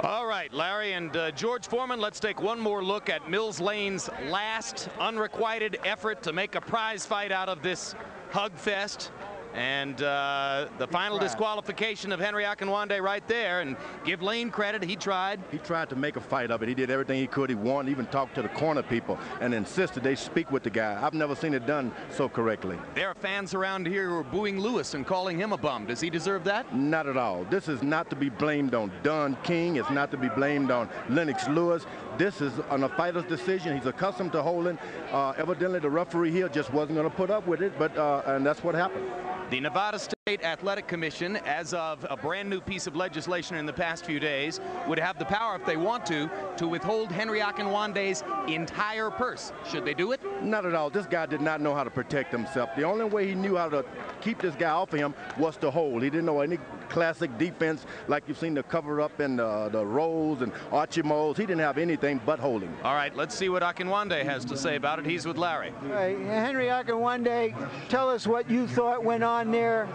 All right, Larry and uh, George Foreman, let's take one more look at Mills Lane's last unrequited effort to make a prize fight out of this hug fest. And uh, the final tried. disqualification of Henry Akinwande right there. And give Lane credit, he tried. He tried to make a fight of it. He did everything he could. He wanted, even talked to the corner people and insisted they speak with the guy. I've never seen it done so correctly. There are fans around here who are booing Lewis and calling him a bum. Does he deserve that? Not at all. This is not to be blamed on Don King. It's not to be blamed on Lennox Lewis. This is on a fighter's decision. He's accustomed to holding. Uh, evidently, the referee here just wasn't going to put up with it, but uh, and that's what happened. The Nevada State Athletic Commission, as of a brand new piece of legislation in the past few days, would have the power, if they want to, to withhold Henry Akinwande's entire purse. Should they do it? Not at all. This guy did not know how to protect himself. The only way he knew how to keep this guy off of him was to hold. He didn't know any classic defense like you've seen the cover up and the, the rolls and Archie Moore's. He didn't have anything but holding. All right, let's see what Akinwande has to say about it. He's with Larry. All right, Henry Akinwande, tell us what you thought went on there.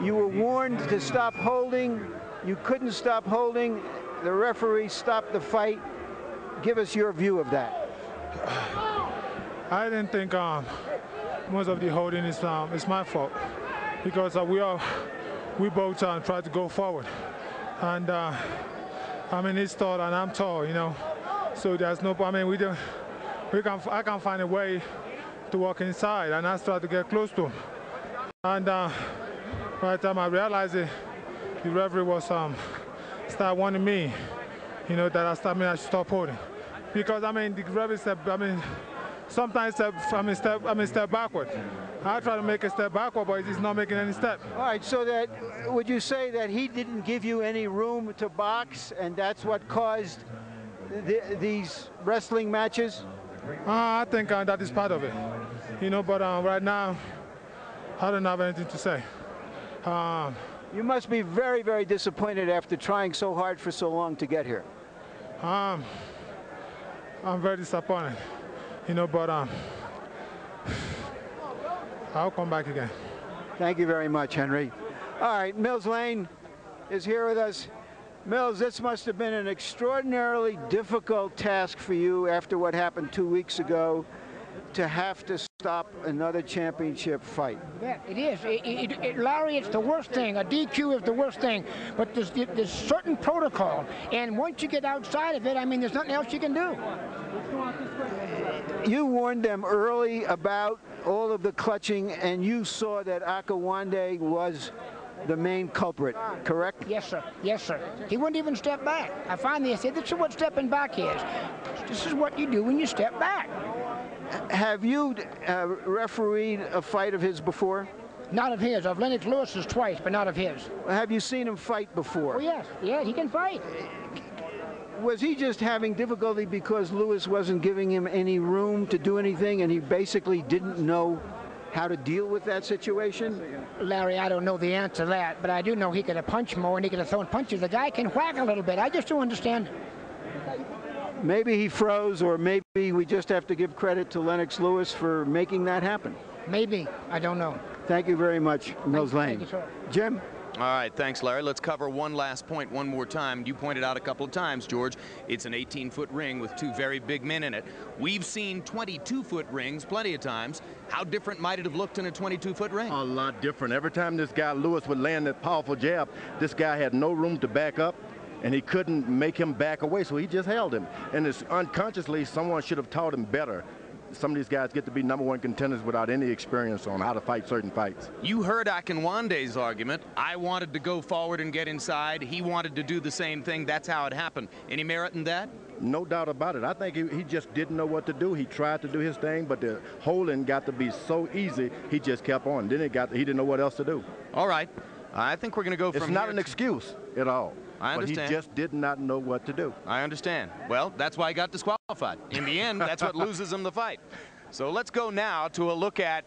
You were warned to stop holding. You couldn't stop holding. The referee stopped the fight. Give us your view of that. I didn't think um, most of the holding is um, is my fault because uh, we are we both uh, tried to go forward, and uh, I mean he's tall and I'm tall, you know, so there's no. I mean we don't we can I can find a way to walk inside, and I started to get close to him, and uh, by the time I realized it, the referee was um start wanting me, you know, that I start I mean I should stop holding, because I mean the referee said I mean sometimes step, I mean step I mean step backward. I try to make a step backward, but he's not making any step. All right, so that would you say that he didn't give you any room to box, and that's what caused the, these wrestling matches? Uh, I think uh, that is part of it. You know, but uh, right now, I don't have anything to say. Um, you must be very, very disappointed after trying so hard for so long to get here. Um, I'm very disappointed, you know, but um, I'll come back again. Thank you very much, Henry. All right, Mills Lane is here with us. Mills, this must have been an extraordinarily difficult task for you after what happened two weeks ago to have to stop another championship fight. Yeah, it is. It, it, it, Larry, it's the worst thing. A DQ is the worst thing. But there's, there's certain protocol. And once you get outside of it, I mean, there's nothing else you can do. You warned them early about all of the clutching, and you saw that Akinwande was the main culprit, correct? Yes, sir. Yes, sir. He wouldn't even step back. I finally said, this is what stepping back is. This is what you do when you step back. Have you uh, refereed a fight of his before? Not of his. Of Lennox Lewis's twice, but not of his. Have you seen him fight before? Oh, yes. Yeah, he can fight. Was he just having difficulty because Lewis wasn't giving him any room to do anything and he basically didn't know how to deal with that situation? Larry, I don't know the answer to that, but I do know he could have punched more and he could have thrown punches. The guy can whack a little bit. I just don't understand. Maybe he froze, or maybe we just have to give credit to Lennox Lewis for making that happen. Maybe. I don't know. Thank you very much, Mills Lane. Thank you, Jim? All right, thanks, Larry. Let's cover one last point one more time. You pointed out a couple of times, George, it's an 18-foot ring with two very big men in it. We've seen 22-foot rings plenty of times. How different might it have looked in a 22-foot ring? A lot different. Every time this guy Lewis would land that powerful jab, this guy had no room to back up and he couldn't make him back away, so he just held him. And it's unconsciously, someone should have taught him better. Some of these guys get to be number one contenders without any experience on how to fight certain fights. You heard Akinwande's argument. I wanted to go forward and get inside. He wanted to do the same thing. That's how it happened. Any merit in that? No doubt about it. I think he, he just didn't know what to do. He tried to do his thing, but the holding got to be so easy, he just kept on. Then it got he didn't know what else to do. All right. I think we're going to go from It's not an excuse at all. I understand. But he just did not know what to do. I understand. Well, that's why he got disqualified. In the end, that's what loses him the fight. So let's go now to a look at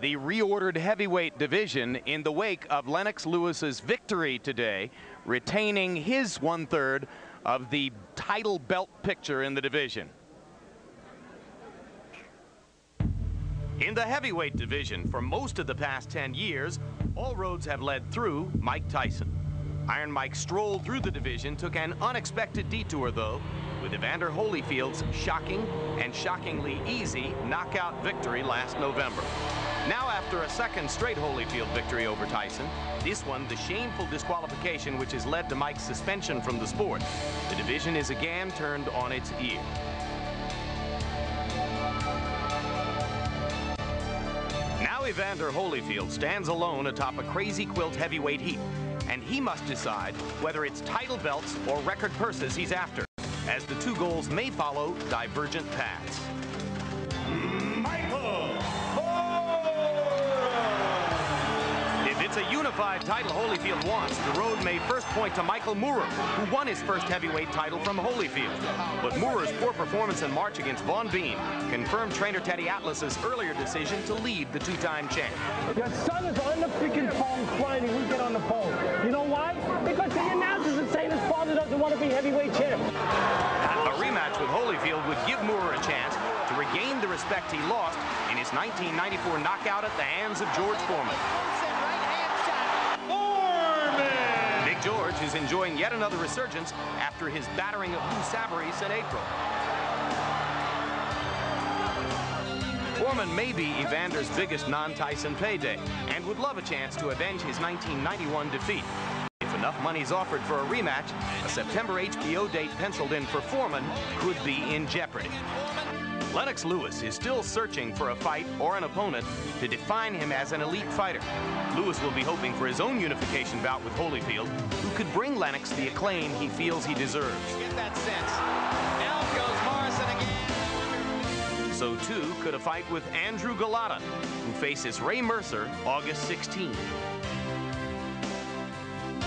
the reordered heavyweight division in the wake of Lennox Lewis's victory today, retaining his one-third of the title belt picture in the division. In the heavyweight division, for most of the past 10 years, all roads have led through Mike Tyson. Iron Mike strolled through the division, took an unexpected detour, though, with Evander Holyfield's shocking and shockingly easy knockout victory last November. Now, after a second straight Holyfield victory over Tyson, this one the shameful disqualification which has led to Mike's suspension from the sport, the division is again turned on its ear. Now Evander Holyfield stands alone atop a crazy quilt heavyweight heap, and he must decide whether it's title belts or record purses he's after, as the two goals may follow divergent paths. If it's a unified title Holyfield wants, the road may first point to Michael Moorer, who won his first heavyweight title from Holyfield. But Moorer's poor performance in March against Vaughn Bean confirmed trainer Teddy Atlas's earlier decision to leave the two-time champ. Your son is on the freaking phone crying we get on the phone. Heavyweight champ. A rematch with Holyfield would give Moorer a chance to regain the respect he lost in his 1994 knockout at the hands of George Foreman. Big George is enjoying yet another resurgence after his battering of Lou Savarese in April. Foreman may be Evander's biggest non-Tyson payday and would love a chance to avenge his 1991 defeat. Enough money's offered for a rematch, a September HBO date penciled in for Foreman could be in jeopardy. Lennox Lewis is still searching for a fight or an opponent to define him as an elite fighter. Lewis will be hoping for his own unification bout with Holyfield, who could bring Lennox the acclaim he feels he deserves. Get that sense. Now goes Morrison again. So too could a fight with Andrew Golota, who faces Ray Mercer August 16.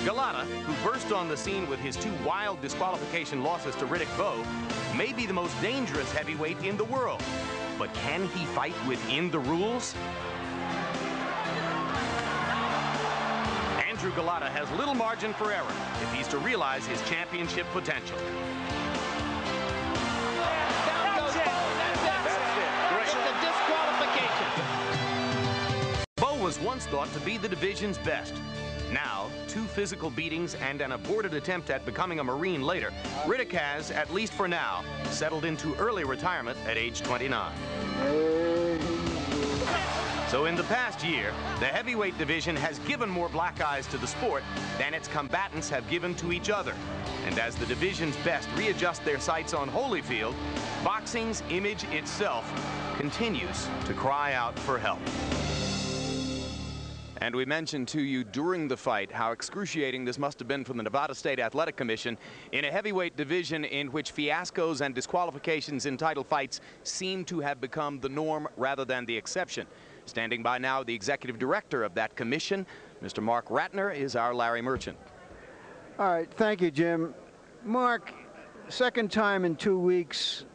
Golota, who burst on the scene with his two wild disqualification losses to Riddick Bowe, may be the most dangerous heavyweight in the world. But can he fight within the rules? Andrew Golota has little margin for error if he's to realize his championship potential. Was once thought to be the division's best. Now, two physical beatings and an aborted attempt at becoming a Marine later, Riddick has, at least for now, settled into early retirement at age 29. So in the past year, the heavyweight division has given more black eyes to the sport than its combatants have given to each other. And as the division's best readjust their sights on Holyfield, boxing's image itself continues to cry out for help. And we mentioned to you during the fight how excruciating this must have been for the Nevada State Athletic Commission in a heavyweight division in which fiascos and disqualifications in title fights seem to have become the norm rather than the exception. Standing by now, the executive director of that commission, Mr. Marc Ratner, is our Larry Merchant. All right, thank you, Jim. Mark, second time in two weeks,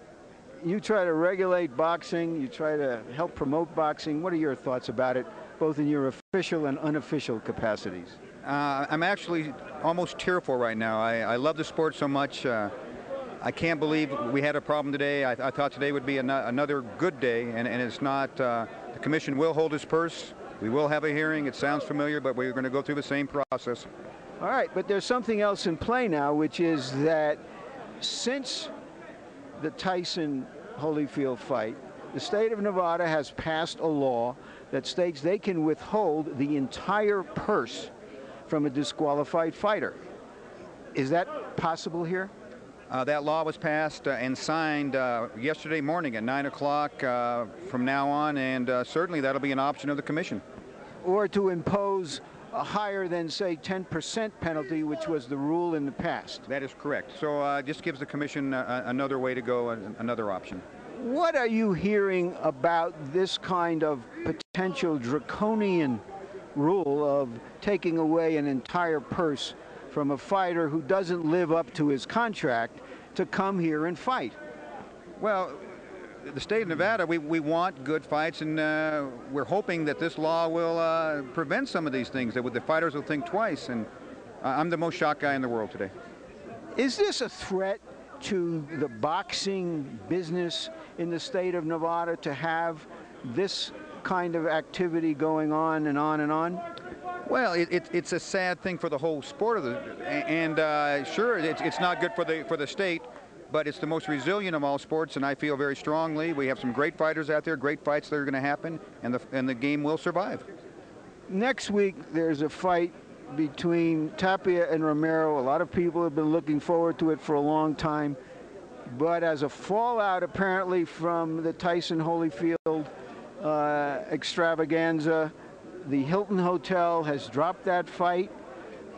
you try to regulate boxing, you try to help promote boxing. What are your thoughts about it, both in your official and unofficial capacities? Uh, I'm actually almost tearful right now. I, I love the sport so much. Uh, I can't believe we had a problem today. I, I thought today would be an another good day, and, and it's not. Uh, the commission will hold its purse. We will have a hearing. It sounds familiar, but we're going to go through the same process. All right, but there's something else in play now, which is that since the Tyson Holyfield fight, the state of Nevada has passed a law that states they can withhold the entire purse from a disqualified fighter. Is that possible here? Uh, that law was passed uh, and signed uh, yesterday morning at 9 o'clock uh, from now on, and uh, certainly that'll be an option of the commission. Or to impose a higher than, say, 10% penalty, which was the rule in the past. That is correct. So uh, this gives the commission another way to go, another option. What are you hearing about this kind of potential draconian rule of taking away an entire purse from a fighter who doesn't live up to his contract to come here and fight? Well, the state of Nevada, we, we want good fights, and uh, we're hoping that this law will uh, prevent some of these things, that the fighters will think twice. And I'm the most shocked guy in the world today. Is this a threat to the boxing business in the state of Nevada to have this kind of activity going on and on and on? Well, it, it, it's a sad thing for the whole sport of the, and uh, sure, it's, it's not good for the for the state, but it's the most resilient of all sports, and I feel very strongly we have some great fighters out there, great fights that are going to happen, and the and the game will survive. Next week, there's a fight between Tapia and Romero. A lot of people have been looking forward to it for a long time, but as a fallout, apparently from the Tyson Holyfield uh, extravaganza the Hilton Hotel has dropped that fight.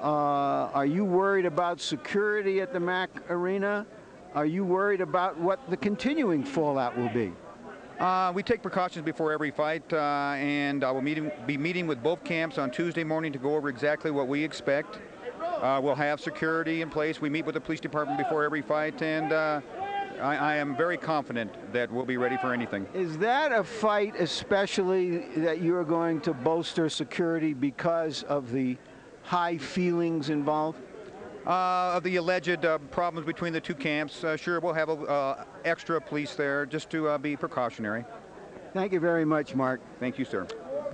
Uh, are you worried about security at the Mack Arena? Are you worried about what the continuing fallout will be? Uh, we take precautions before every fight, uh, and I will be meeting with both camps on Tuesday morning to go over exactly what we expect. Uh, we'll have security in place. We meet with the police department before every fight, and uh, I, I, am very confident that we'll be ready for anything. Is that a fight, especially that you're going to bolster security because of the high feelings involved? Uh, of the alleged uh, problems between the two camps, uh, sure, we'll have uh, extra police there just to uh, be precautionary. Thank you very much, Marc. Thank you, sir.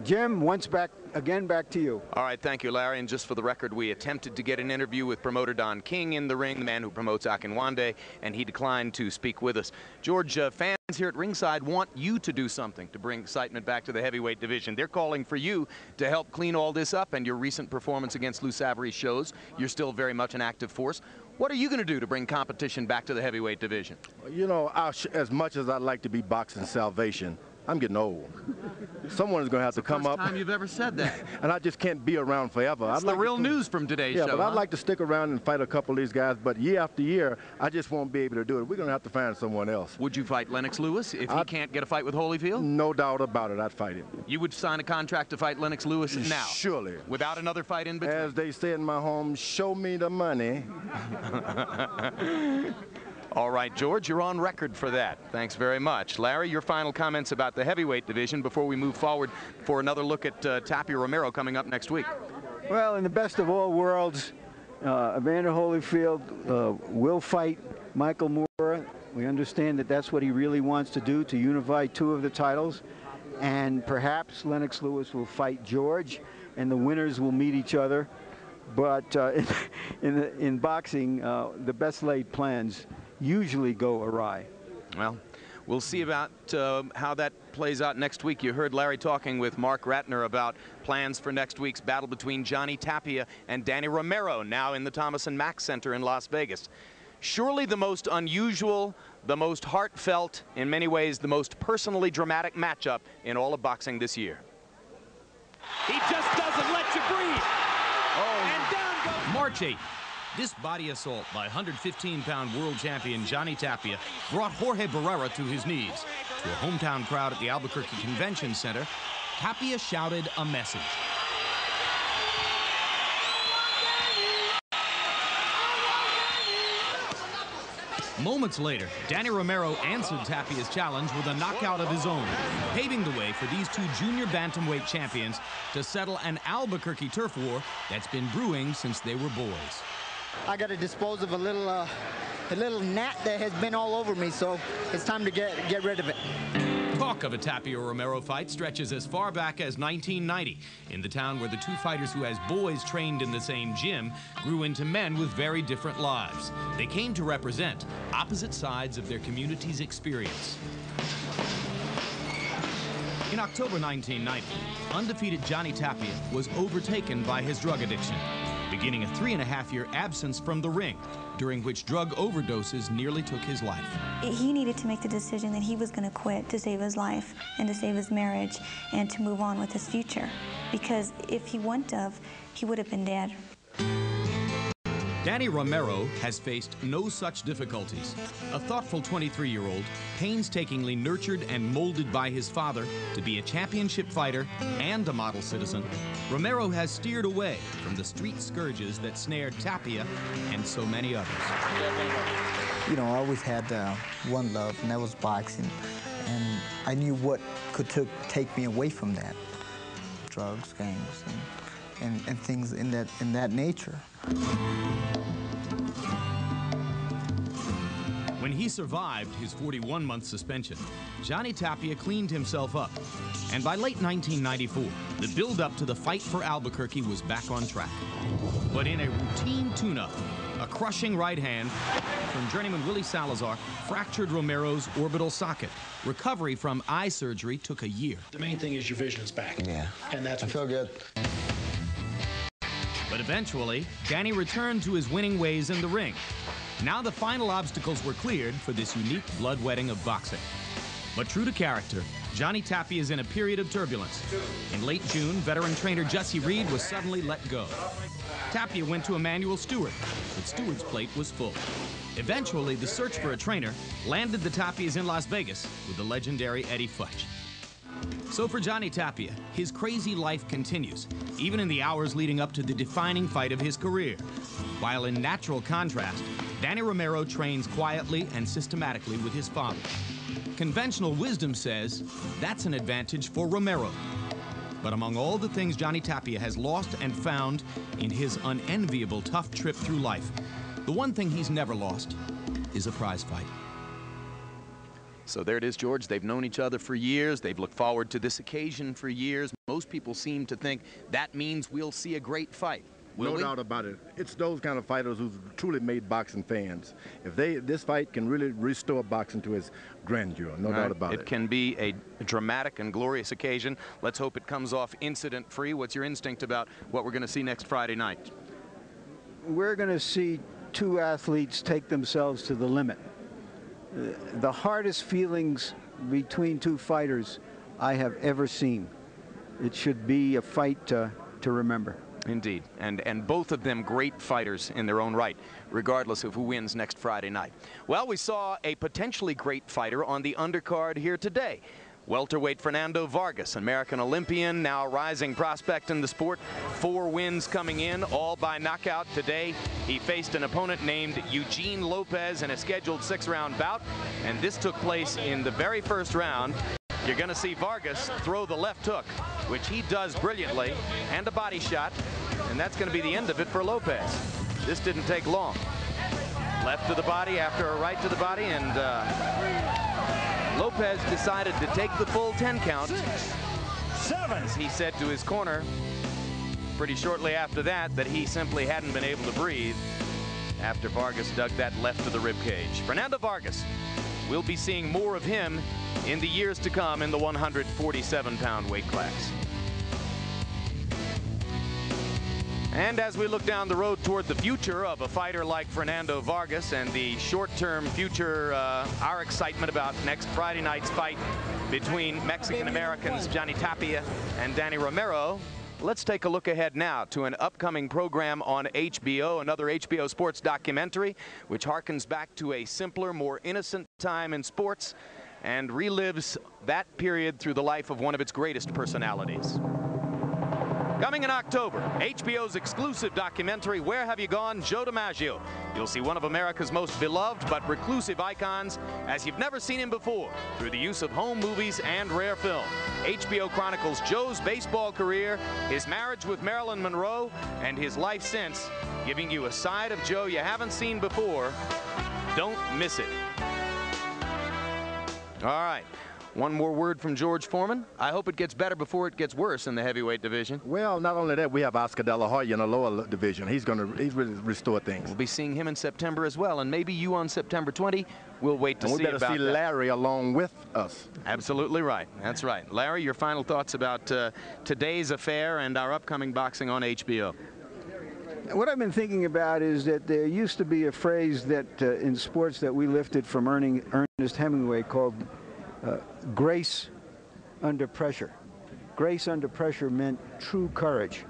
Jim, once back again back to you. All right, thank you, Larry. And just for the record, we attempted to get an interview with promoter Don King in the ring, the man who promotes Akinwande, and he declined to speak with us. George, uh, fans here at ringside want you to do something to bring excitement back to the heavyweight division. They're calling for you to help clean all this up, and your recent performance against Lou Savarese shows you're still very much an active force. What are you going to do to bring competition back to the heavyweight division? You know, as much as I'd like to be boxing salvation, I'm getting old. Someone is going to have to come First up. time you've ever said that. and I just can't be around forever. That's I'd the like real st- news from today's yeah, show. but I'd like to stick around and fight a couple of these guys. But year after year, I just won't be able to do it. We're going to have to find someone else. Would you fight Lennox Lewis if he I'd- can't get a fight with Holyfield? No doubt about it. I'd fight him. You would sign a contract to fight Lennox Lewis now? Surely. Without another fight in between? As they say in my home, show me the money. All right, George, you're on record for that. Thanks very much. Larry, your final comments about the heavyweight division before we move forward for another look at uh, Tapia Romero coming up next week. Well, in the best of all worlds, uh, Evander Holyfield uh, will fight Michael Moorer. We understand that that's what he really wants to do, to unify two of the titles. And perhaps Lennox Lewis will fight George, and the winners will meet each other. But uh, in, in, the, in boxing, uh, the best laid plans usually go awry. Well, we'll see about uh, how that plays out next week. You heard Larry talking with Marc Ratner about plans for next week's battle between Johnny Tapia and Danny Romero, now in the Thomas and Mack Center in Las Vegas. Surely the most unusual, the most heartfelt, in many ways the most personally dramatic matchup in all of boxing this year. He just doesn't let you breathe. Oh. And down goes March 8th. This body assault by 115-pound world champion Johnny Tapia brought Jorge Barrera to his knees. To a hometown crowd at the Albuquerque Convention Center, Tapia shouted a message. Moments later, Danny Romero answered Tapia's challenge with a knockout of his own, paving the way for these two junior bantamweight champions to settle an Albuquerque turf war that's been brewing since they were boys. I got to dispose of a little, uh, a little gnat that has been all over me, so it's time to get get rid of it. Talk of a Tapia Romero fight stretches as far back as 1990 in the town where the two fighters who, as boys trained in the same gym, grew into men with very different lives. They came to represent opposite sides of their community's experience. In October 1990, undefeated Johnny Tapia was overtaken by his drug addiction, beginning a three and a half year absence from the ring, during which drug overdoses nearly took his life. He needed to make the decision that he was going to quit to save his life and to save his marriage and to move on with his future. Because if he wouldn't have, he would have been dead. Danny Romero has faced no such difficulties. A thoughtful 23 year old, painstakingly nurtured and molded by his father to be a championship fighter and a model citizen, Romero has steered away from the street scourges that snared Tapia and so many others. You know, I always had uh, one love, and that was boxing. And I knew what could take me away from that drugs, gangs, and, and, and things in that, in that nature. When he survived his 41 month suspension, Johnny Tapia cleaned himself up. And by late 1994, the build up to the fight for Albuquerque was back on track. But in a routine tune up, a crushing right hand from journeyman Willie Salazar fractured Romero's orbital socket. Recovery from eye surgery took a year. The main thing is your vision is back. Yeah. And that's I feel good. But eventually, Danny returned to his winning ways in the ring. Now the final obstacles were cleared for this unique bloodwetting of boxing. But true to character, Johnny Tapia is in a period of turbulence. In late June, veteran trainer Jesse Reid was suddenly let go. Tapia went to Emanuel Steward, but Steward's plate was full. Eventually, the search for a trainer landed the Tapias in Las Vegas with the legendary Eddie Futch. So for Johnny Tapia, his crazy life continues, even in the hours leading up to the defining fight of his career. While in natural contrast, Danny Romero trains quietly and systematically with his father. Conventional wisdom says that's an advantage for Romero. But among all the things Johnny Tapia has lost and found in his unenviable tough trip through life, the one thing he's never lost is a prize fight. So there it is, George. They've known each other for years. They've looked forward to this occasion for years. Most people seem to think that means we'll see a great fight. Will no we? doubt about it. It's those kind of fighters who've truly made boxing fans. If they this fight can really restore boxing to its grandeur, no All doubt right. about it. It can be a dramatic and glorious occasion. Let's hope it comes off incident-free. What's your instinct about what we're going to see next Friday night? we're going to see two athletes take themselves to the limit. The hardest feelings between two fighters I have ever seen. It should be a fight uh, to remember. Indeed. And, and both of them great fighters in their own right, regardless of who wins next Friday night. Well, we saw a potentially great fighter on the undercard here today. Welterweight Fernando Vargas, American Olympian, now a rising prospect in the sport. Four wins coming in, all by knockout today. He faced an opponent named Eugene Lopez in a scheduled six-round bout, and this took place in the very first round. You're going to see Vargas throw the left hook, which he does brilliantly, and a body shot, and that's going to be the end of it for Lopez. This didn't take long. Left to the body after a right to the body, and uh, Lopez decided to take the full 10 count. Seven. As he said to his corner pretty shortly after that that he simply hadn't been able to breathe after Vargas dug that left to the rib cage. Fernando Vargas, we'll be seeing more of him in the years to come in the 147 pound weight class. And as we look down the road toward the future of a fighter like Fernando Vargas and the short-term future, uh, our excitement about next Friday night's fight between Mexican-Americans Johnny Tapia and Danny Romero, Let's take a look ahead now to an upcoming program on HBO, another HBO sports documentary, which harkens back to a simpler, more innocent time in sports and relives that period through the life of one of its greatest personalities. Coming in October, HBO's exclusive documentary, Where Have You Gone, Joe DiMaggio. You'll see one of America's most beloved but reclusive icons as you've never seen him before through the use of home movies and rare film. HBO chronicles Joe's baseball career, his marriage with Marilyn Monroe, and his life since, giving you a side of Joe you haven't seen before. Don't miss it. All right. One more word from George Foreman. I hope it gets better before it gets worse in the heavyweight division. Well, not only that, we have Oscar De La Hoya in the lower division. He's going to he's really restore things. We'll be seeing him in September as well, and maybe you on September 20. We'll wait to and see we better about see that. Larry along with us. Absolutely right. That's right. Larry, your final thoughts about uh, today's affair and our upcoming boxing on HBO. What I've been thinking about is that there used to be a phrase that uh, in sports that we lifted from Erning, Ernest Hemingway called uh, grace under pressure. Grace under pressure meant true courage.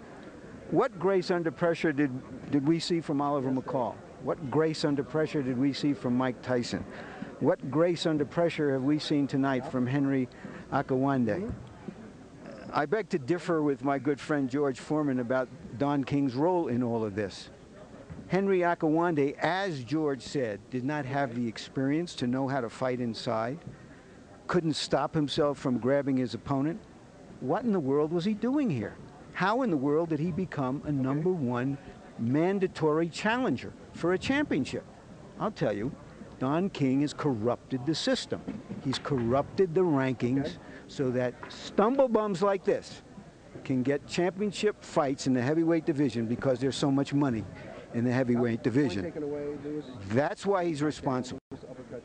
What grace under pressure did, did we see from Oliver McCall? What grace under pressure did we see from Mike Tyson? What grace under pressure have we seen tonight from Henry Akinwande? I beg to differ with my good friend George Foreman about Don King's role in all of this. Henry Akinwande, as George said, did not have the experience to know how to fight inside, couldn't stop himself from grabbing his opponent. What in the world was he doing here? How in the world did he become a number one mandatory challenger for a championship? I'll tell you, Don King has corrupted the system. He's corrupted the rankings so that stumble bums like this can get championship fights in the heavyweight division because there's so much money in the heavyweight division. That's why he's responsible.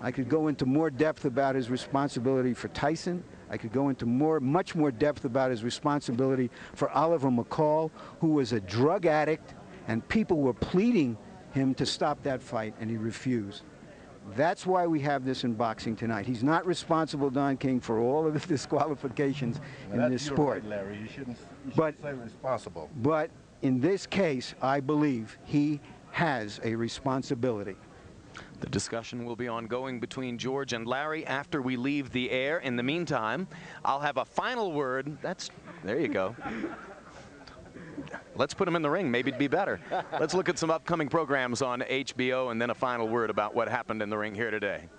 I could go into more depth about his responsibility for Tyson. I could go into more, much more depth about his responsibility for Oliver McCall, who was a drug addict, and people were pleading him to stop that fight, and he refused. That's why we have this in boxing tonight. He's not responsible, Don King, for all of the disqualifications in this sport. right, Larry. You shouldn't, you shouldn't say responsible. But in this case, I believe he has a responsibility. The discussion will be ongoing between George and Larry after we leave the air. In the meantime, I'll have a final word. That's, there you go. Let's put him in the ring. Maybe it'd be better. Let's look at some upcoming programs on HBO and then a final word about what happened in the ring here today.